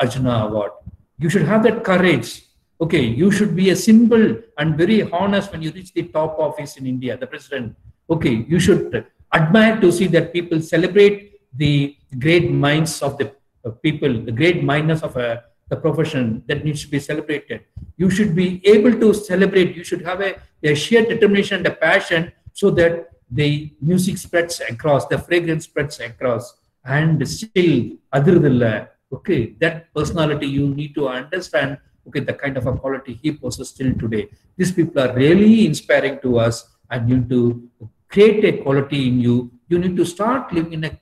Arjuna award. You should have that courage. Okay, you should be a simple and very honest when you reach the top office in India, the president. Okay, you should admire to see that people celebrate the great minds of the uh, people, the great mindness of uh, the profession that needs to be celebrated. You should be able to celebrate. You should have a, a sheer determination and a passion so that the music spreads across, the fragrance spreads across, and still, other okay, that personality you need to understand, okay, the kind of a quality he possesses still today. These people are really inspiring to us, and you need to create a quality in you. You need to start living in a,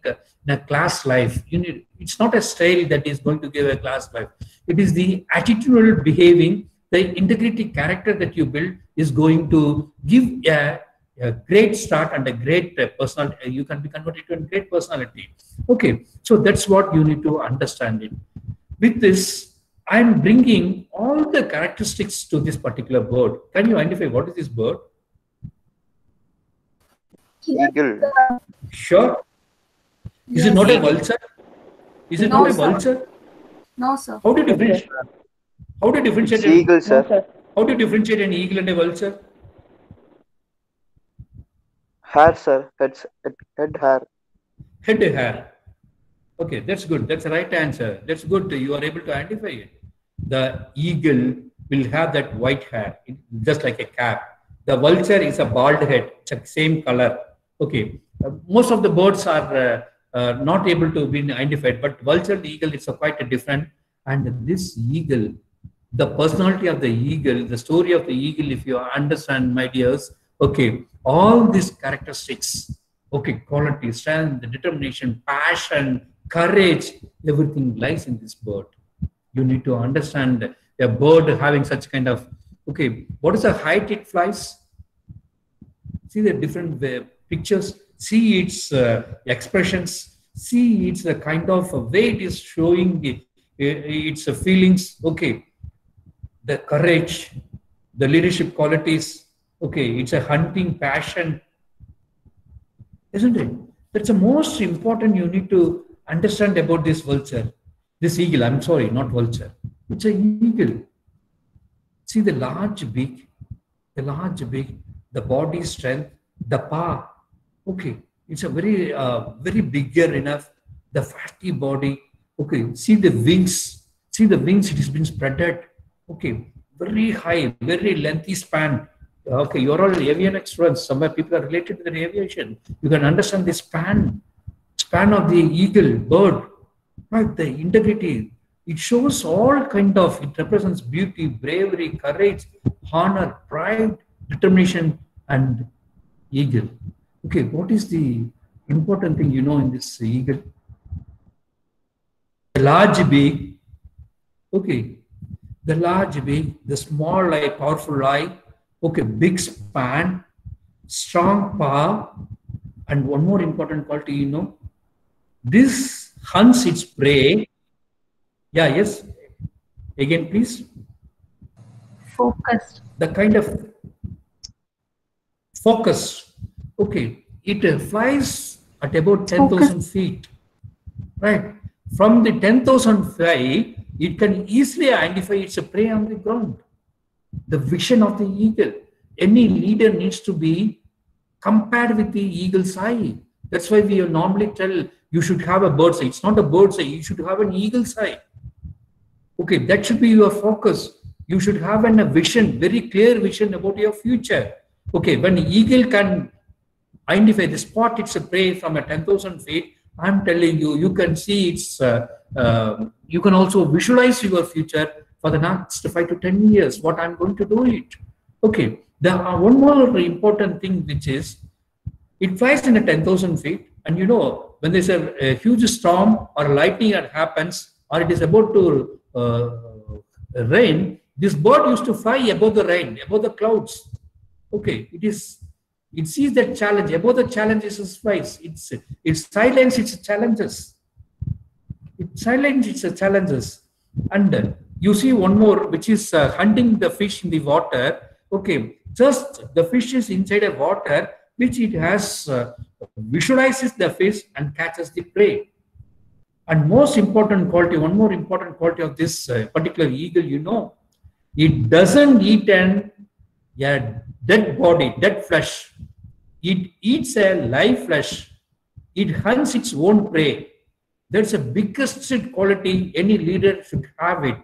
in a class life. You need, it's not a style that is going to give a class life. It is the attitudinal behaving, the integrity character that you build is going to give a a great start and a great uh, personality. Uh, you can be converted to a great personality. Okay, so that's what you need to understand it. With this, I'm bringing all the characteristics to this particular bird. Can you identify what is this bird? Eagle. Sure. Is it not a vulture? Is it No, not a sir. vulture? No, sir. How do you differentiate? How do you differentiate? It's eagle, sir. How do you differentiate an eagle and a vulture? Hair, sir. Head, head, head hair. Head hair. Okay, that's good. That's the right answer. That's good. You are able to identify it. The eagle will have that white hair, just like a cap. The vulture is a bald head, same color. Okay, Uh, most of the birds are uh, uh, not able to be identified, but vulture eagle is quite a different. And this eagle, the personality of the eagle, the story of the eagle, if you understand, my dears, okay, all these characteristics, okay, quality, strength, determination, passion, courage, everything lies in this bird. You need to understand a bird having such kind of, okay, what is the height it flies? See the different uh, pictures, see its uh, expressions, see its the kind of way it is showing the, uh, its feelings. Okay, the courage, the leadership qualities. Okay, it's a hunting passion, isn't it? That's the most important you need to understand about this vulture, this eagle. I'm sorry, not vulture. It's an eagle. See the large beak, the large beak, the body strength, the paw. Okay, it's a very, uh, very bigger enough. The fatty body. Okay, see the wings. See the wings. It has been spreaded. Okay, very high, very lengthy span. Okay, you're all avian experts. Somewhere people are related to the aviation. You can understand the span, span of the eagle, bird, right? The integrity. It shows all kind of. It represents beauty, bravery, courage, honor, pride, determination, and eagle. Okay, what is the important thing you know in this eagle? The large beak. Okay, the large beak, the small eye, powerful eye, okay, big span, strong paw, and one more important quality, you know, this hunts its prey. Yeah, yes. Again, please. Focused. The kind of focus. Okay, it uh, flies at about 10,000 feet. Right. From the 10,000 feet, it can easily identify its prey on the ground. The vision of the eagle. Any leader needs to be compared with the eagle's eye. That's why we normally tell you should have a bird's eye. It's not a bird's eye, you should have an eagle's eye. Okay, that should be your focus. You should have an, a vision, very clear vision about your future. Okay, when eagle can identify the spot it's a prey from a 10,000 feet, I'm telling you, you can see it's, uh, uh, you can also visualize your future for the next five to 10 years, what I'm going to do it. Okay, there are one more important thing, which is it flies in a 10,000 feet. And you know, when there's a, a huge storm or lightning that happens, or it is about to uh, rain, this bird used to fly above the rain, above the clouds. Okay, it is it sees that challenge above the challenges is flies. It's it silence its challenges. It silence its challenges. And you see one more, which is uh, hunting the fish in the water. Okay, just the fish is inside a water, which it has uh, visualizes the fish and catches the prey. And most important quality, one more important quality of this uh, particular eagle, you know, it doesn't eat an a dead body, dead flesh. It eats a live flesh. It hunts its own prey. That's the biggest quality any leader should have it.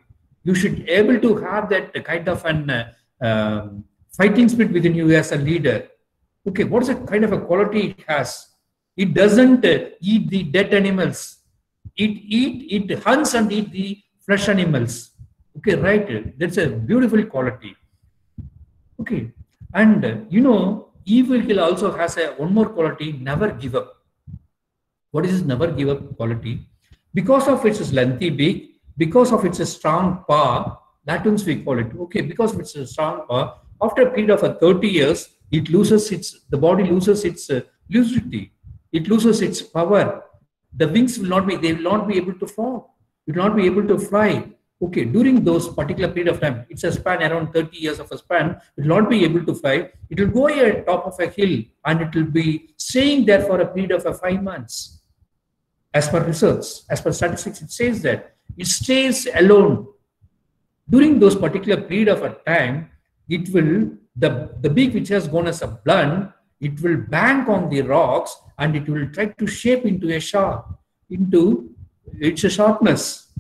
You should able to have that kind of an uh, um, fighting spirit within you as a leader. Okay, what's the kind of a quality it has? It doesn't eat the dead animals. It eat, it hunts and eat the flesh animals. Okay, right. That's a beautiful quality. Okay, and you know, evil kill also has a one more quality: never give up. What is this never give up quality? Because of its lengthy beak, because of its strong paw, that means we call it. Okay, because of its strong paw, after a period of uh, 30 years, it loses its the body loses its uh, lucidity. It loses its power. The wings will not be they will not be able to fall. It will not be able to fly okay, during those particular period of time, it's a span around 30 years of a span, it will not be able to fly. It will go at top of a hill and it will be staying there for a period of five months. As per research, as per statistics, it says that it stays alone. During those particular period of a time, it will, the, the beak which has gone as a blunt, it will bank on the rocks and it will try to shape into a sharp, into its sharpness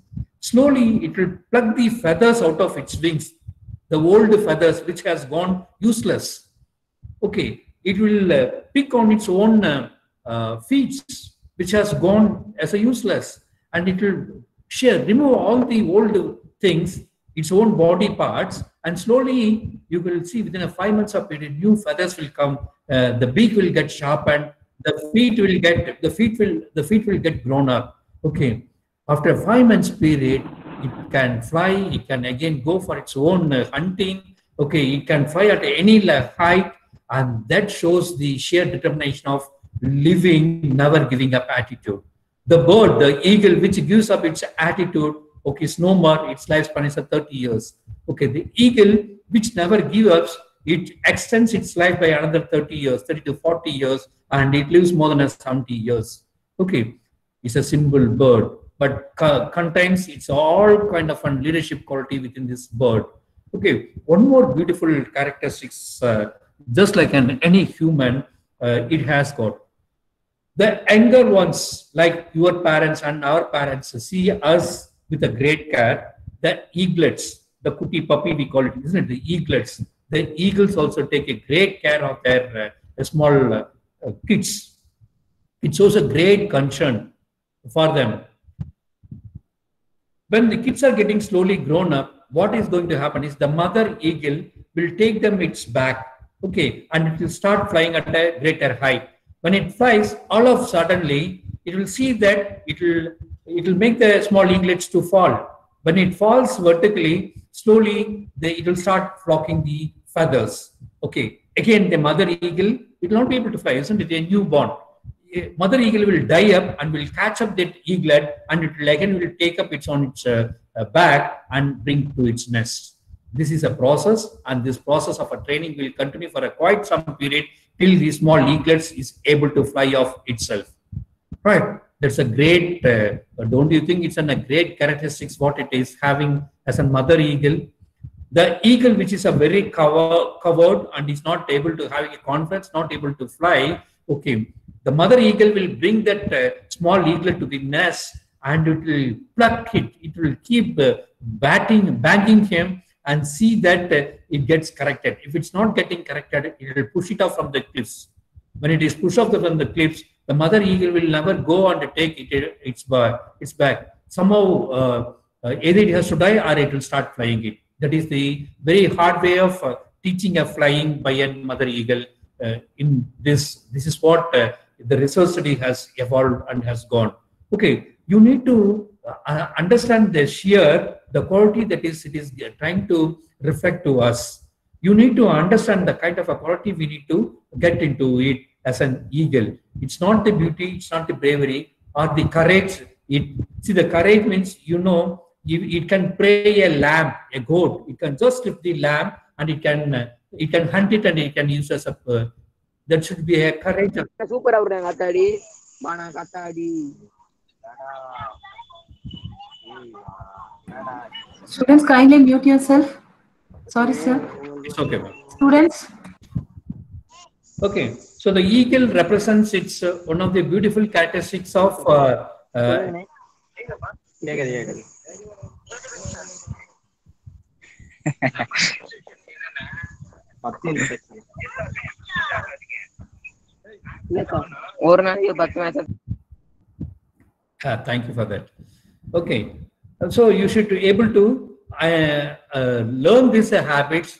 Slowly, it will pluck the feathers out of its wings, the old feathers which has gone useless. Okay, it will uh, pick on its own uh, uh, feet, which has gone as a useless, and it will share, remove all the old things, its own body parts, and slowly you will see within a five months of period, new feathers will come, uh, the beak will get sharpened, the feet will get, the feet will, the feet will get grown up. Okay, after a five months period, it can fly, it can again go for its own uh, hunting. Okay, it can fly at any height, and that shows the sheer determination of living, never giving up attitude. The bird, the eagle, which gives up its attitude, okay, it's no more, its lifespan is 30 years. Okay, the eagle, which never gives up, it extends its life by another 30 years, 30 to 40 years, and it lives more than 70 years. Okay, it's a simple bird but contains it's all kind of a leadership quality within this bird. Okay, one more beautiful characteristics, uh, just like an, any human, uh, it has got. The younger ones, like your parents and our parents, see us with a great care. The eaglets, the kuti puppy we call it, isn't it? The eaglets. The eagles also take a great care of their uh, small uh, kids. It shows a great concern for them when the kids are getting slowly grown up, what is going to happen is the mother eagle will take them its back, okay, and it will start flying at a greater height. When it flies, all of suddenly it will see that it will it will make the small eaglets to fall. When it falls vertically, slowly it will start flocking the feathers. Okay, again the mother eagle it will not be able to fly, isn't it? A newborn mother eagle will die up and will catch up that eaglet and it will again will take up its on its uh, back and bring to its nest. This is a process and this process of a training will continue for a quite some period till the small eaglets is able to fly off itself. Right. That's a great, uh, don't you think it's an, a great characteristics what it is having as a mother eagle. The eagle which is a very cover, covered and is not able to having a confidence, not able to fly, okay, The mother eagle will bring that uh, small eagle to the nest and it will pluck it. It will keep uh, batting, banging him and see that uh, it gets corrected. If it's not getting corrected, it will push it off from the cliffs. When it is pushed off from the cliffs, the mother eagle will never go and take it, its, its back. Somehow, uh, uh, either it has to die or it will start flying it. That is the very hard way of uh, teaching a flying by a mother eagle. Uh, in this, this is what uh, the research study has evolved and has gone. Okay, you need to uh, understand the sheer, the quality that is it is trying to reflect to us. You need to understand the kind of a quality we need to get into it as an eagle. It's not the beauty, it's not the bravery or the courage. It see the courage means you know it can prey a lamb, a goat. It can just lift the lamb and it can it can hunt it and it can use as a uh, that should be a courage. Super katadi, mana katadi. Students, kindly mute yourself. Sorry, sir. It's okay. Students. Okay, so the eagle represents its uh, one of the beautiful characteristics of. Uh, uh, ah, thank you for that. Okay, so you should be able to uh, uh, learn these habits.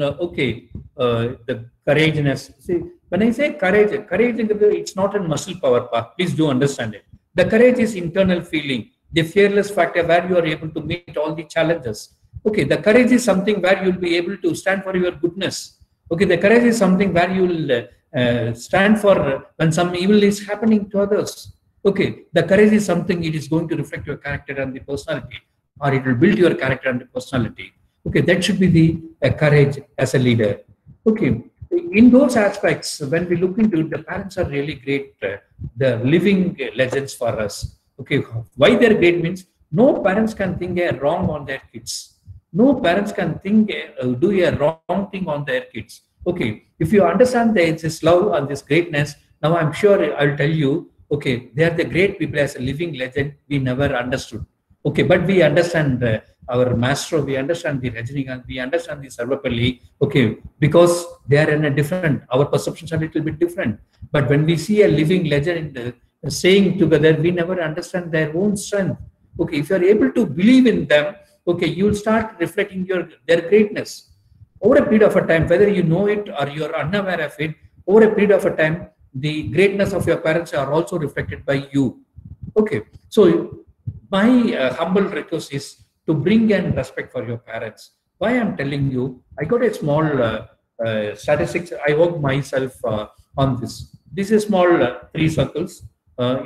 okay, uh, the courageousness. See, when I say courage, courage it's not a muscle power. pa. Please do understand it. The courage is internal feeling, the fearless factor where you are able to meet all the challenges. Okay, the courage is something where you'll be able to stand for your goodness. Okay, the courage is something where you will uh, uh, stand for when some evil is happening to others. Okay, the courage is something it is going to reflect your character and the personality, or it will build your character and the personality. Okay, that should be the uh, courage as a leader. Okay, in those aspects, when we look into it, the parents are really great. Uh, the living legends for us. Okay, why they're great means no parents can think a wrong on their kids. No parents can think uh, do a wrong thing on their kids. Okay, if you understand there is this love and this greatness, now I'm sure I'll tell you okay, they are the great people as a living legend we never understood. Okay, but we understand uh, our maestro, we understand the Rajinikanth, we understand the Sarvepalli, okay, because they are in a different, our perceptions are a little bit different. But when we see a living legend the, saying together, we never understand their own strength. Okay, if you are able to believe in them, okay, you will start reflecting your their greatness. Over a period of a time, whether you know it or you are unaware of it, over a period of a time, the greatness of your parents are also reflected by you. Okay, so my uh, humble request is to bring in respect for your parents. Why I'm telling you, I got a small uh, uh, statistics. I worked myself uh, on this. This is small uh, three circles.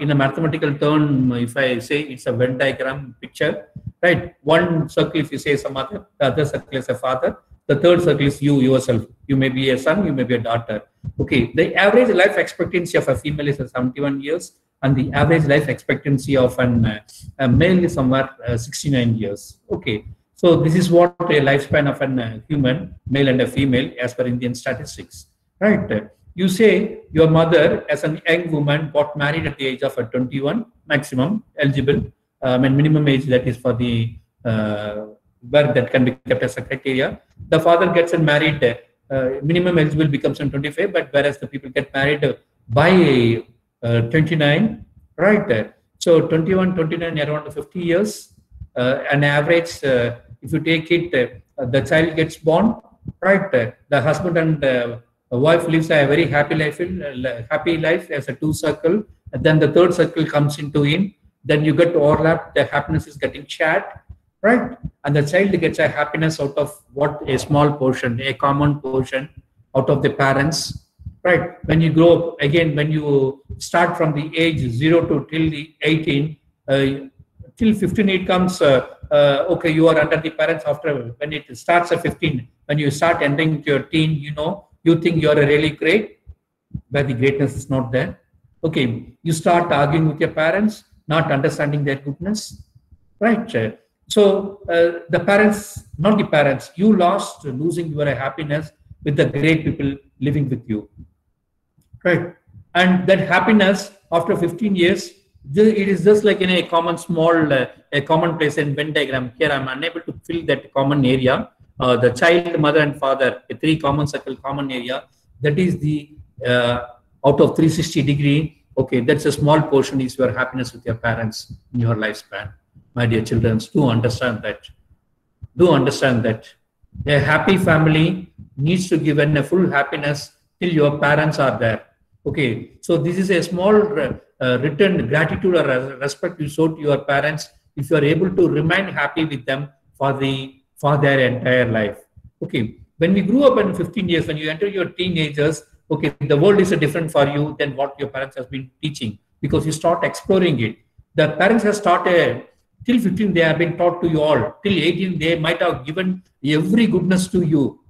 In a mathematical term, if I say it's a Venn diagram picture, right? One circle, if you say some other, the other circle is a father. The third circle is you yourself. You may be a son, you may be a daughter. Okay, the average life expectancy of a female is uh, 71 years, and the average life expectancy of an, uh, a male is somewhere uh, 69 years. Okay, so this is what a lifespan of an uh, human, male and a female, as per Indian statistics. Right? You say your mother, as a young woman, got married at the age of uh, 21, maximum eligible, um, and minimum age that is for the uh, where that can be kept as a criteria. The father gets married, uh, minimum eligible becomes in 25, but whereas the people get married by uh, 29, right? So 21, 29, around 50 years, uh, an average, if you take it, the child gets born, right? The husband and uh, wife lives a very happy life, happy life as a two circle. And then the third circle comes into in. Then you get overlap. The happiness is getting shared, right? And the child gets a happiness out of what a small portion, a common portion out of the parents, right? When you grow up again, when you start from the age zero to till the 18, uh, till 15 it comes uh, uh, okay you are under the parents after when it starts at 15 when you start entering your teen you know you think you are really great but the greatness is not there. Okay you start arguing with your parents not understanding their goodness. Right so uh, the parents not the parents you lost losing your happiness with the great people living with you right and that happiness after 15 years, it is just like in a common small, uh, a common place in Venn diagram. Here I'm unable to fill that common area. Uh, the child, mother, and father, a three common circle, common area. That is the uh, out of 360 degree. Okay, that's a small portion is your happiness with your parents in your lifespan. My dear children, do understand that. Do understand that a happy family needs to give in a full happiness till your parents are there. Okay, so this is a small uh, uh, written gratitude or respect you show to your parents if you are able to remain happy with them for the for their entire life. Okay, when we grew up in 15 years, when you enter your teenagers, okay, the world is different for you than what your parents have been teaching because you start exploring it. The parents have started till 15 they have been taught to you all. Till 18 they might have given every goodness to you.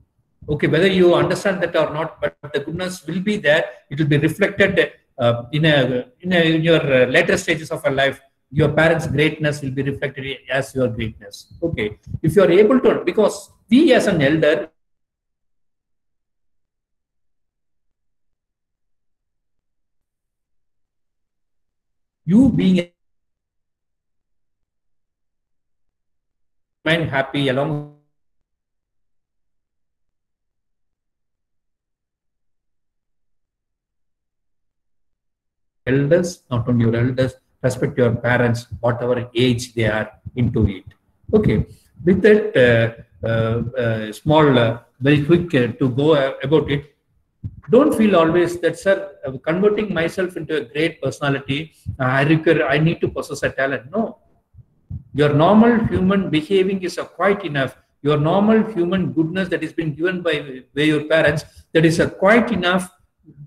Okay whether you understand that or not but the goodness will be there. It will be reflected uh, in a, in, a, in your uh, later stages of your life. Your parents greatness will be reflected as your greatness. Okay if you are able to because we as an elder you being remain happy along elders, not only your elders, respect your parents, whatever age they are into it. Okay, with that uh, uh, uh, small, uh, very quick uh, to go uh, about it, don't feel always that, sir, converting myself into a great personality, I require, I need to possess a talent. No, your normal human behaving is quite enough. Your normal human goodness that is been given by, by your parents, that is quite enough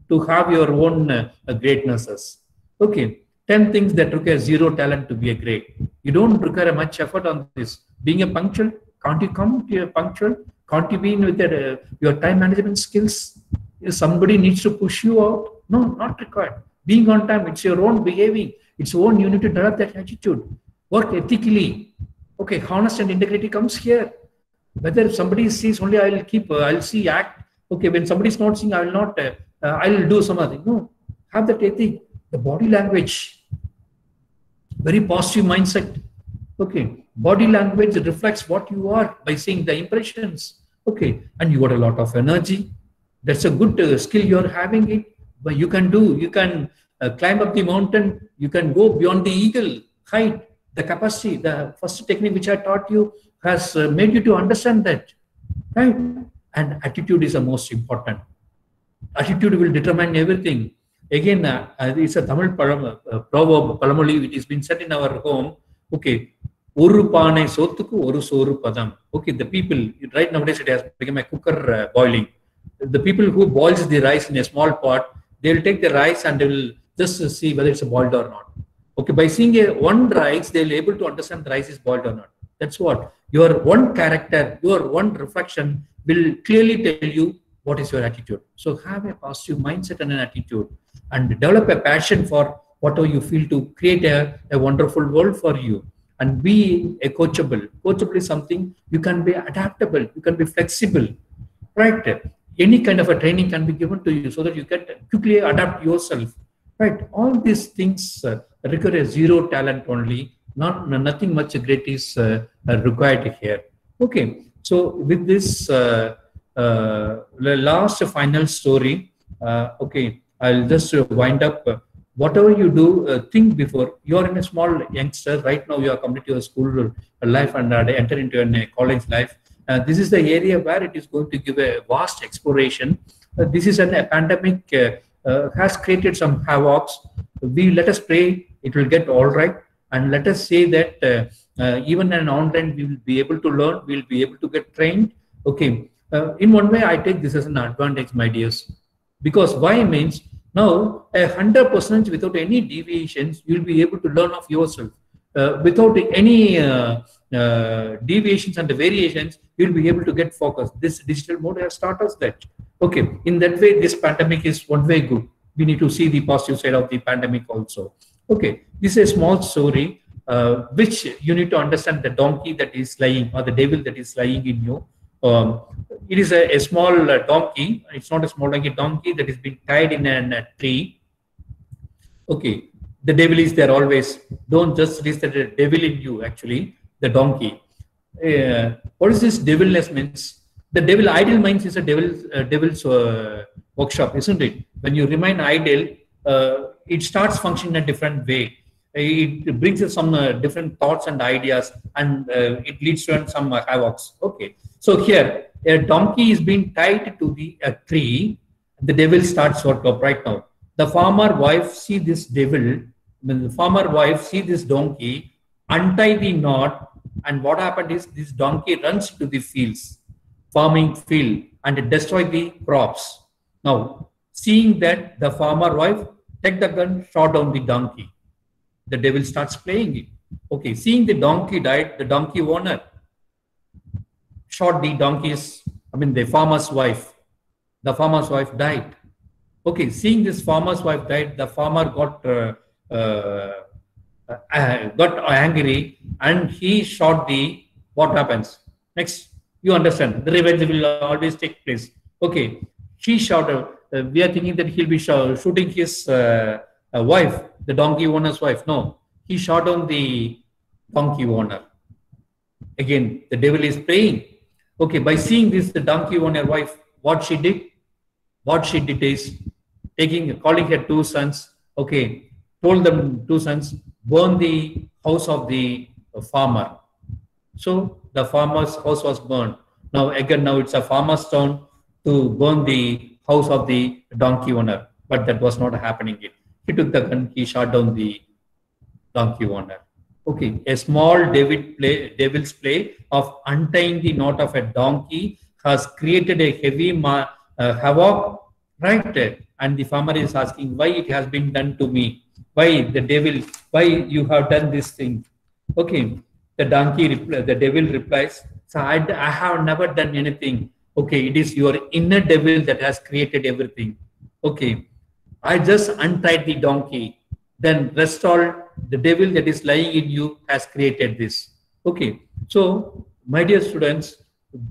to have your own uh, greatnesses. Okay, 10 things that require zero talent to be a great. You don't require much effort on this. Being a punctual, can't you come to a punctual? Can't you be in with the, uh, your time management skills? If somebody needs to push you out? No, not required. Being on time, it's your own behaving. It's own, you need to develop that attitude. Work ethically. Okay, honest and integrity comes here. Whether somebody sees only, I'll keep, uh, I'll see act. Okay, when somebody's not seeing, I will not, uh, uh, I'll do some other. No, have that ethic. The body language, very positive mindset. Okay, body language reflects what you are by seeing the impressions. Okay, and you got a lot of energy. That's a good uh, skill you're having it. But you can do, you can uh, climb up the mountain, you can go beyond the eagle height The capacity, the first technique which I taught you has uh, made you to understand that, right? And attitude is the most important. Attitude will determine everything. Again, uh, uh, it's a Tamil param, uh, proverb, palamoli, which has been said in our home. Okay, ஒரு பானை சோத்துக்கு ஒரு சோறு பதம் okay the people right nowadays it has become a cooker uh, boiling the people who boils the rice in a small pot they will take the rice and they will just see whether it's boiled or not okay by seeing a one rice they'll able to understand the rice is boiled or not. That's what. Your one character your one reflection will clearly tell you what is your attitude. So have a positive mindset and an attitude and develop a passion for whatever you feel to create a, a wonderful world for you and be a coachable. Coachable is something you can be adaptable you can be flexible right? Any kind of a training can be given to you so that you can quickly adapt yourself right? All these things uh, require zero talent only. Not nothing much great is uh, required here. Okay. So with this uh, uh, last final story okay i'll just wind up. Whatever you do think before. You're in a small youngster. Right now you are to your school life and enter into a college life. Uh, this is the area where it is going to give a vast exploration. Uh, this is an, a pandemic uh, has created some havocs. We let us pray it will get all right, and let us say that uh, uh, even an online we will be able to learn. We will be able to get trained. Okay, uh, in one way I take this as an advantage, my dears, because why means now a hundred percent without any deviations you will be able to learn of yourself. Uh, without any uh, uh, deviations and the variations, you'll be able to get focused. This digital mode has taught us that. Okay, in that way, this pandemic is one way good. We need to see the positive side of the pandemic also. Okay, this is a small story uh, which you need to understand the donkey that is lying or the devil that is lying in you. Um, it is a, a small uh, donkey. It's not a small donkey. Donkey that is being tied in a, tree. Okay, the devil is there always. Don't just list the devil in you, actually, the donkey. Uh, what is this devilness means? The devil, idle minds is a devil's, uh, devil's uh, workshop, isn't it? When you remain idle, uh, it starts functioning in a different way. It brings us some uh, different thoughts and ideas, and uh, it leads to some uh, havocs. Okay, so here a donkey is being tied to the a tree. The devil starts work up right now. The farmer wife see this devil. When the farmer wife see this donkey, untie the knot, and what happened is this donkey runs to the fields, farming field, and destroy the crops. Now, seeing that, the farmer wife take the gun, shot down the donkey. The devil starts playing it. Okay, seeing the donkey died, the donkey owner shot the donkey's, I mean, the farmer's wife. The farmer's wife died. Okay, seeing this farmer's wife died, the farmer got uh, uh, uh, got angry and he shot the. What happens next? You understand? The revenge will always take place. Okay, she shot. Uh, we are thinking that he'll be sh- shooting his uh, uh, wife, the donkey owner's wife. No, he shot on the donkey owner. Again, the devil is praying. Okay, by seeing this, the donkey owner wife, what she did, what she did is taking, calling her two sons. Okay, told them two sons, burn the house of the farmer. So the farmer's house was burned. Now again, now it's a farmer's turn to burn the house of the donkey owner, but that was not happening. Yet. He took the gun, he shot down the donkey owner. Okay, a small devil play, devil's play of untying the knot of a donkey has created a heavy uh, havoc, right? And the farmer is asking why it has been done to me. Why the devil? Why you have done this thing? Okay, the donkey, the devil replies, "So I, I have never done anything. Okay, it is your inner devil that has created everything. Okay, I just untied the donkey. Then rest all the devil that is lying in you has created this. Okay, so my dear students,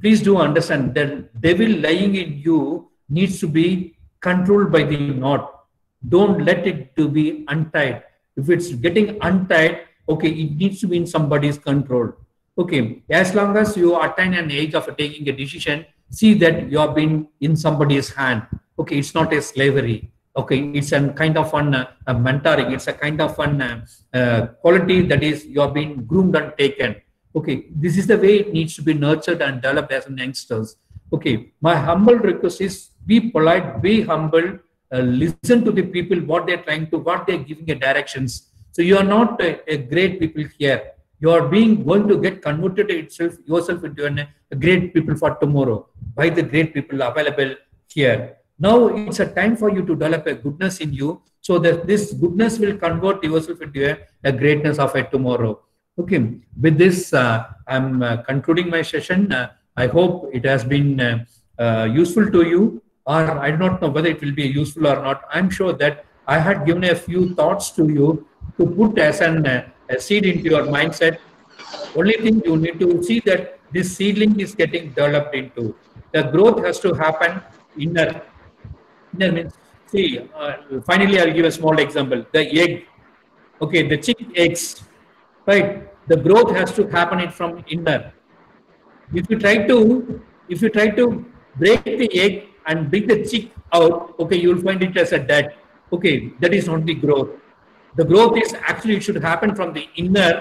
please do understand that devil lying in you needs to be controlled by the knot. Don't let it to be untied. If it's getting untied, okay, it needs to be in somebody's control. Okay, as long as you attain an age of taking a decision, see that you have been in somebody's hand. Okay, it's not a slavery. Okay it's a kind of an uh, mentoring. It's a kind of an uh, uh, quality that is you have been groomed and taken. Okay this is the way it needs to be nurtured and developed as youngsters. Okay my humble request is be polite be humble uh, listen to the people what they're trying to what they're giving a directions. So you are not a, a great people here you are being going to get converted itself yourself into an, a great people for tomorrow by the great people available here now it's a time for you to develop a goodness in you so that this goodness will convert yourself into a, a greatness of a tomorrow. Okay, with this, uh, I'm uh, concluding my session. Uh, I hope it has been uh, uh, useful to you, or I do not know whether it will be useful or not. I'm sure that I had given a few thoughts to you to put as an, uh, a seed into your mindset. Only thing you need to see that this seedling is getting developed into. The growth has to happen inner. Inner means see uh, finally i'll give a small example. The egg. Okay the chick eggs right? The growth has to happen it from inner. If you try to if you try to break the egg and bring the chick out okay you will find it as a dead okay that is not the growth the growth is actually it should happen from the inner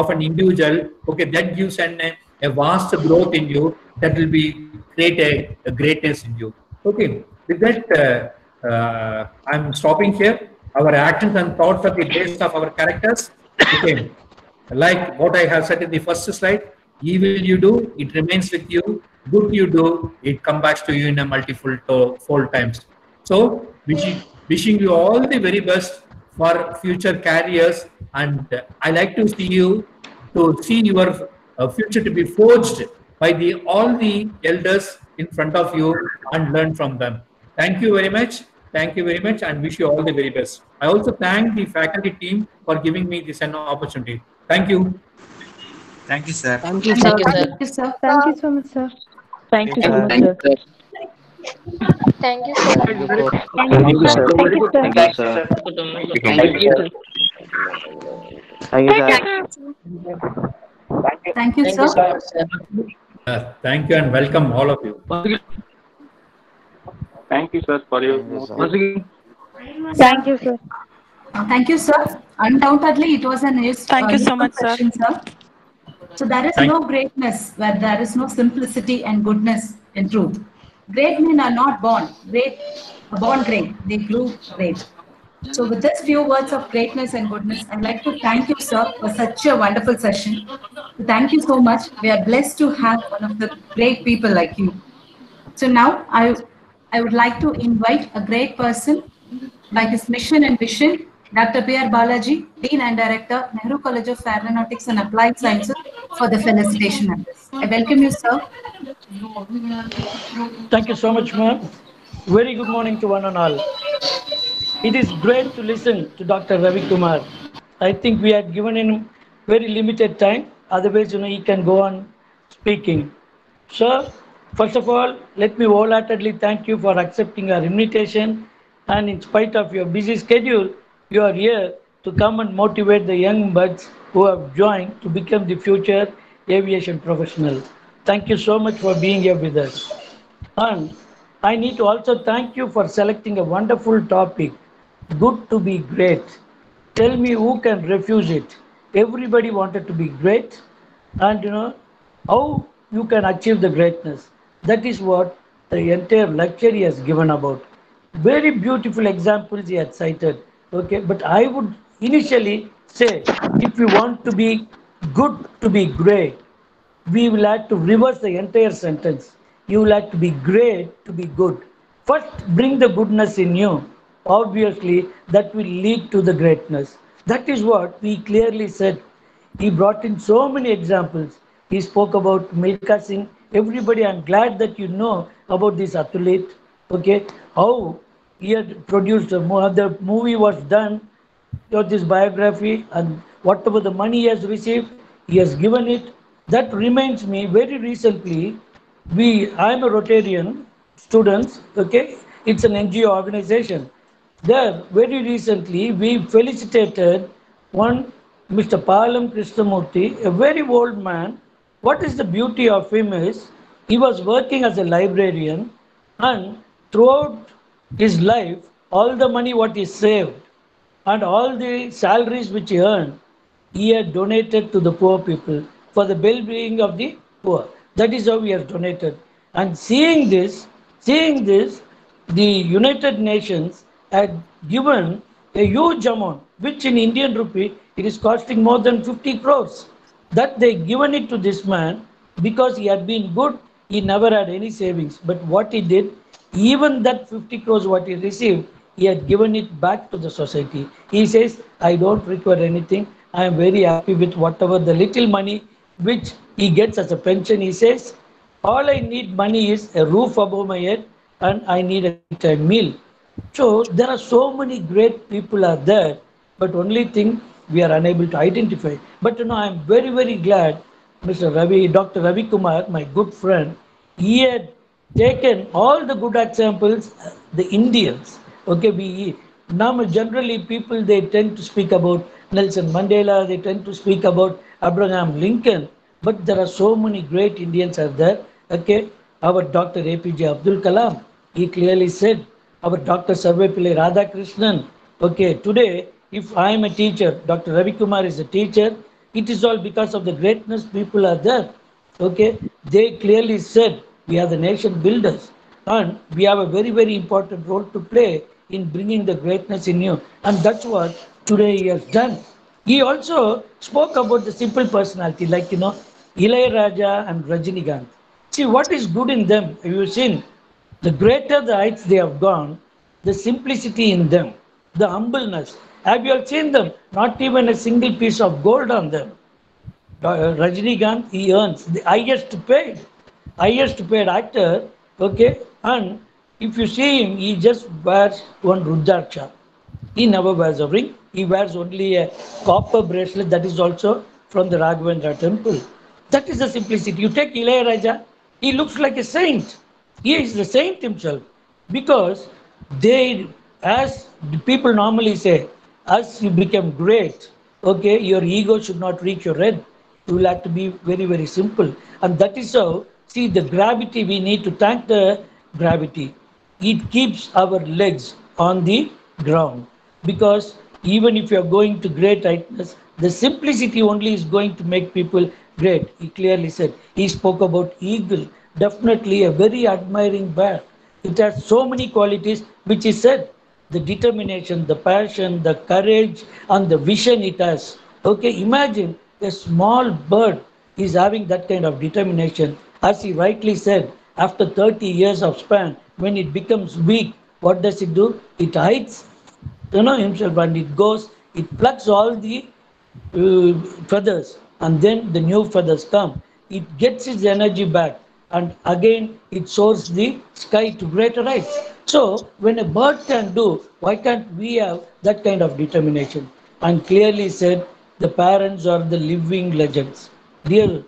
of an individual okay that gives an a vast growth in you that will be create a, a greatness in you okay with that, uh, uh, I'm stopping here. Our actions and thoughts are the base of our characters. Okay. Like what I have said in the first slide, evil you do, it remains with you. Good you do, it comes back to you in a multiple fold times. So, wishing, wishing you all the very best for future careers. And I like to see you to see your uh, future to be forged by the all the elders in front of you and learn from them. Thank you very much. Thank you very much and wish you all the very best. I also thank the faculty team for giving me this an opportunity. Thank you. Thank you, sir. Thank you, Thank sir. you, sir. Thank you so much, sir. Thank you so Thank much, you. sir. Thank you, sir. Thank you, sir. Thank you, sir. Thank you, sir. Thank you. Thank you, sir. Thank you, sir. Uh, thank you and welcome all of you. Thank you, sir, for your. Thank you, sir. Uh, Thank you, sir. Undoubtedly, it was an is- Thank uh, you so useful much, sir. session, sir. So there is Thank- no greatness where there is no simplicity and goodness in truth. Great men are not born great, born great. They grew great. So with this few words of greatness and goodness, I'd like to thank you, sir, for such a wonderful session. Thank you so much. We are blessed to have one of the great people like you. So now I, I would like to invite a great person by his mission and vision, Dr. B.R. Balaji, Dean and Director, Nehru College of Aeronautics and Applied Sciences for the felicitation. I welcome you, sir. Thank you so much, ma'am. Very good morning to one and all. It is great to listen to Dr. Ravi Kumar. I think we had given him very limited time. Otherwise, you know, he can go on speaking. Sir, first of all, let me wholeheartedly thank you for accepting our invitation. And in spite of your busy schedule, you are here to come and motivate the young buds who have joined to become the future aviation professional. Thank you so much for being here with us. And I need to also thank you for selecting a wonderful topic good to be great. Tell me who can refuse it. Everybody wanted to be great, and you know how you can achieve the greatness. That is what the entire lecture he has given about. Very beautiful examples he had cited. Okay, but I would initially say if you want to be good to be great, we will have to reverse the entire sentence. You will have to be great to be good. First, bring the goodness in you. Obviously, that will lead to the greatness. That is what we clearly said. He brought in so many examples. He spoke about Milkha Singh. Everybody, I'm glad that you know about this athlete. Okay, how he had produced the movie was done of this biography and whatever the money he has received, he has given it. That reminds me very recently, we I am a Rotarian students, okay, it's an NGO organization. There, very recently, we felicitated one Mr. Palam Krishnamurti, a very old man. What is the beauty of him is he was working as a librarian and throughout his life, all the money what he saved and all the salaries which he earned, he had donated to the poor people for the well-being of the poor. That is how he has donated. And seeing this, seeing this, the United Nations had given a huge amount, which in Indian rupee it is costing more than 50 crores. That they given it to this man because he had been good, he never had any savings. But what he did, even that 50 crores what he received, he had given it back to the society. He says, I don't require anything. I am very happy with whatever the little money which he gets as a pension. He says, all I need money is a roof above my head and I need a, meal. So there are so many great people are there, but only thing we are unable to identify. But you know, I am very, very glad Mr. Ravi, Dr. Ravi Kumar, my good friend, he had taken all the good examples, the Indians. Okay, we now generally people they tend to speak about Nelson Mandela, they tend to speak about Abraham Lincoln, but there are so many great Indians are there. Okay, our Dr. APJ Abdul Kalam, he clearly said, our Dr. Sarvepalli Radhakrishnan. Okay, today, if I am a teacher, Dr. Ravi Kumar is a teacher, it is all because of the greatness people are there. Okay, they clearly said we are the nation builders and we have a very, very important role to play in bringing the greatness in you. And that's what today he has done. He also spoke about the simple personality, like, you know, Ilayaraja and Rajinikanth. See, what is good in them? Have you seen? The greater the heights they have gone, the simplicity in them, the humbleness. Have you all seen them? Not even a single piece of gold on them. Uh, Rajinikanth, he earns the highest paid, highest paid actor, okay? And if you see him, he just wears one Rudraksha. He never wears a ring. He wears only a copper bracelet that is also from the Raghavendra temple. That is the simplicity. You take Ilayaraja, he looks like a saint. he is the saint himself because they as the people normally say as you become great okay your ego should not reach your head you will have to be very very simple and that is how see the gravity we need to thank the gravity it keeps our legs on the ground. Because even if you are going to great heights the simplicity only is going to make people great. He clearly said he spoke about eagle. Definitely a very admiring bird it has so many qualities which he said the determination the passion the courage and the vision it has. Okay imagine a small bird is having that kind of determination. As he rightly said after 30 years of span when it becomes weak what does it do? It hides you know himself and it goes it plucks all the uh, feathers and then the new feathers come. It gets its energy back and again it soars the sky to greater heights. So when a bird can do why can't we have that kind of determination? And clearly said the parents are the living legends. Dear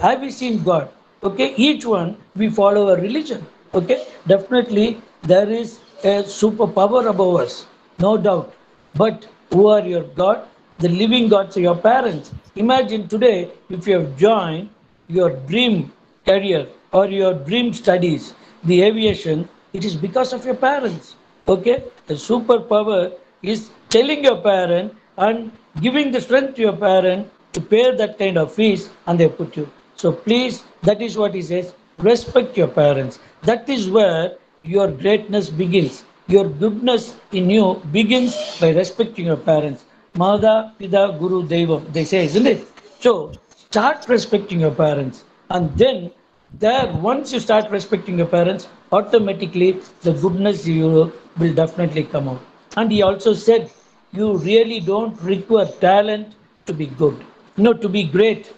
have you seen god okay each one we follow a religion. Okay definitely there is a superpower above us no doubt. But who are your god? The living gods are your parents. Imagine today if you have joined your dream career or your dream studies the aviation it is because of your parents. Okay the superpower is telling your parent and giving the strength to your parent to pay that kind of fees and they put you so please that is what he says respect your parents. That is where your greatness begins. Your goodness in you begins by respecting your parents. Mada pida guru Deva, they say isn't it? So start respecting your parents. And then there once you start respecting your parents automatically the goodness you will definitely come out. And he also said you really don't require talent to be good. No to be great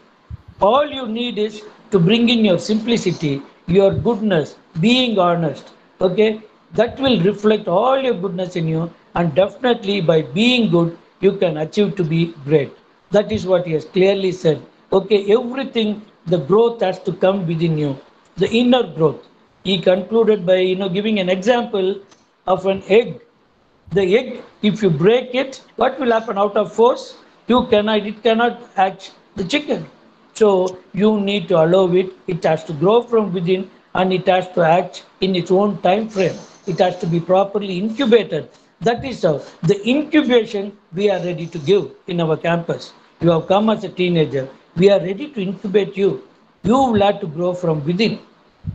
all you need is to bring in your simplicity your goodness being honest okay? That will reflect all your goodness in you and definitely by being good you can achieve to be great. That is what he has clearly said okay? Everything the growth has to come within you the inner growth. He concluded by you know giving an example of an egg. The egg if you break it what will happen out of force? You cannot it cannot hatch the chicken so you need to allow it. It has to grow from within and it has to act in its own time frame. It has to be properly incubated. That is how the incubation we are ready to give in our campus. You have come as a teenager. We are ready to incubate you. You will have to grow from within.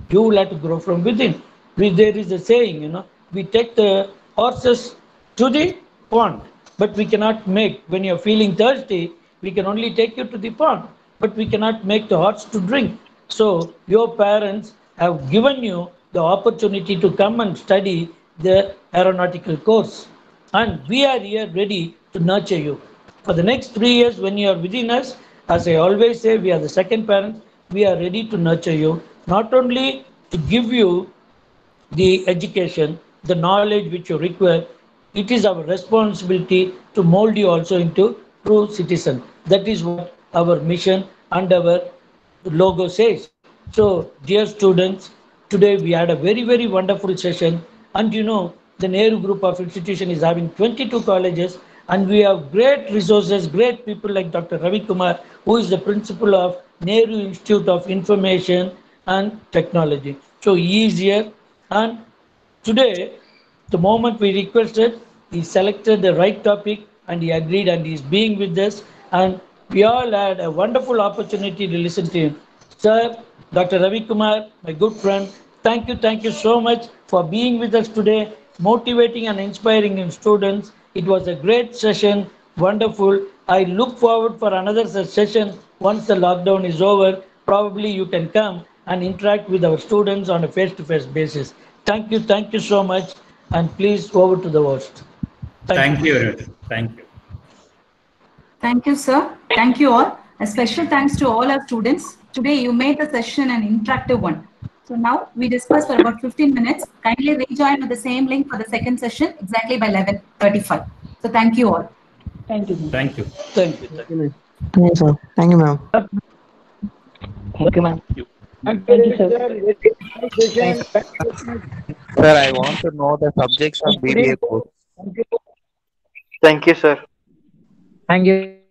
You will have to grow from within. There is a saying you know we take the horses to the pond but we cannot make when you're feeling thirsty we can only take you to the pond but we cannot make the horse to drink. So your parents have given you the opportunity to come and study the aeronautical course. And we are here ready to nurture you. For the next three years when you are within us as i always say we are the second parents we are ready to nurture you. Not only to give you the education the knowledge which you require it is our responsibility to mold you also into true citizen. That is what our mission and our logo says. So dear students today we had a very very wonderful session. And you know the nehru group of institution is having 22 colleges and we have great resources great people like dr ravi kumar who is the principal of nehru institute of information and technology. So he is here. And today the moment we requested he selected the right topic and he agreed and he is being with us. And we all had a wonderful opportunity to listen to him. Sir dr ravi kumar my good friend thank you thank you so much for being with us today motivating and inspiring in students. It was a great session wonderful. I look forward for another such session once the lockdown is over. Probably you can come and interact with our students on a face-to-face basis. Thank you thank you so much. And please over to the host. Thank you. Thank you. Thank you, sir. Thank you all. A special thanks to all our students. Today, you made the session an interactive one. So now we discuss for about 15 minutes. Kindly rejoin with the same link for the second session exactly by 11.35. So thank you all. thank you Thank you. thank you Thank you, sir. Thank you, ma'am. Okay, ma'am. Thank you, sir. Sir, I want to know the subjects of BBA course. Thank you, sir. Thank you.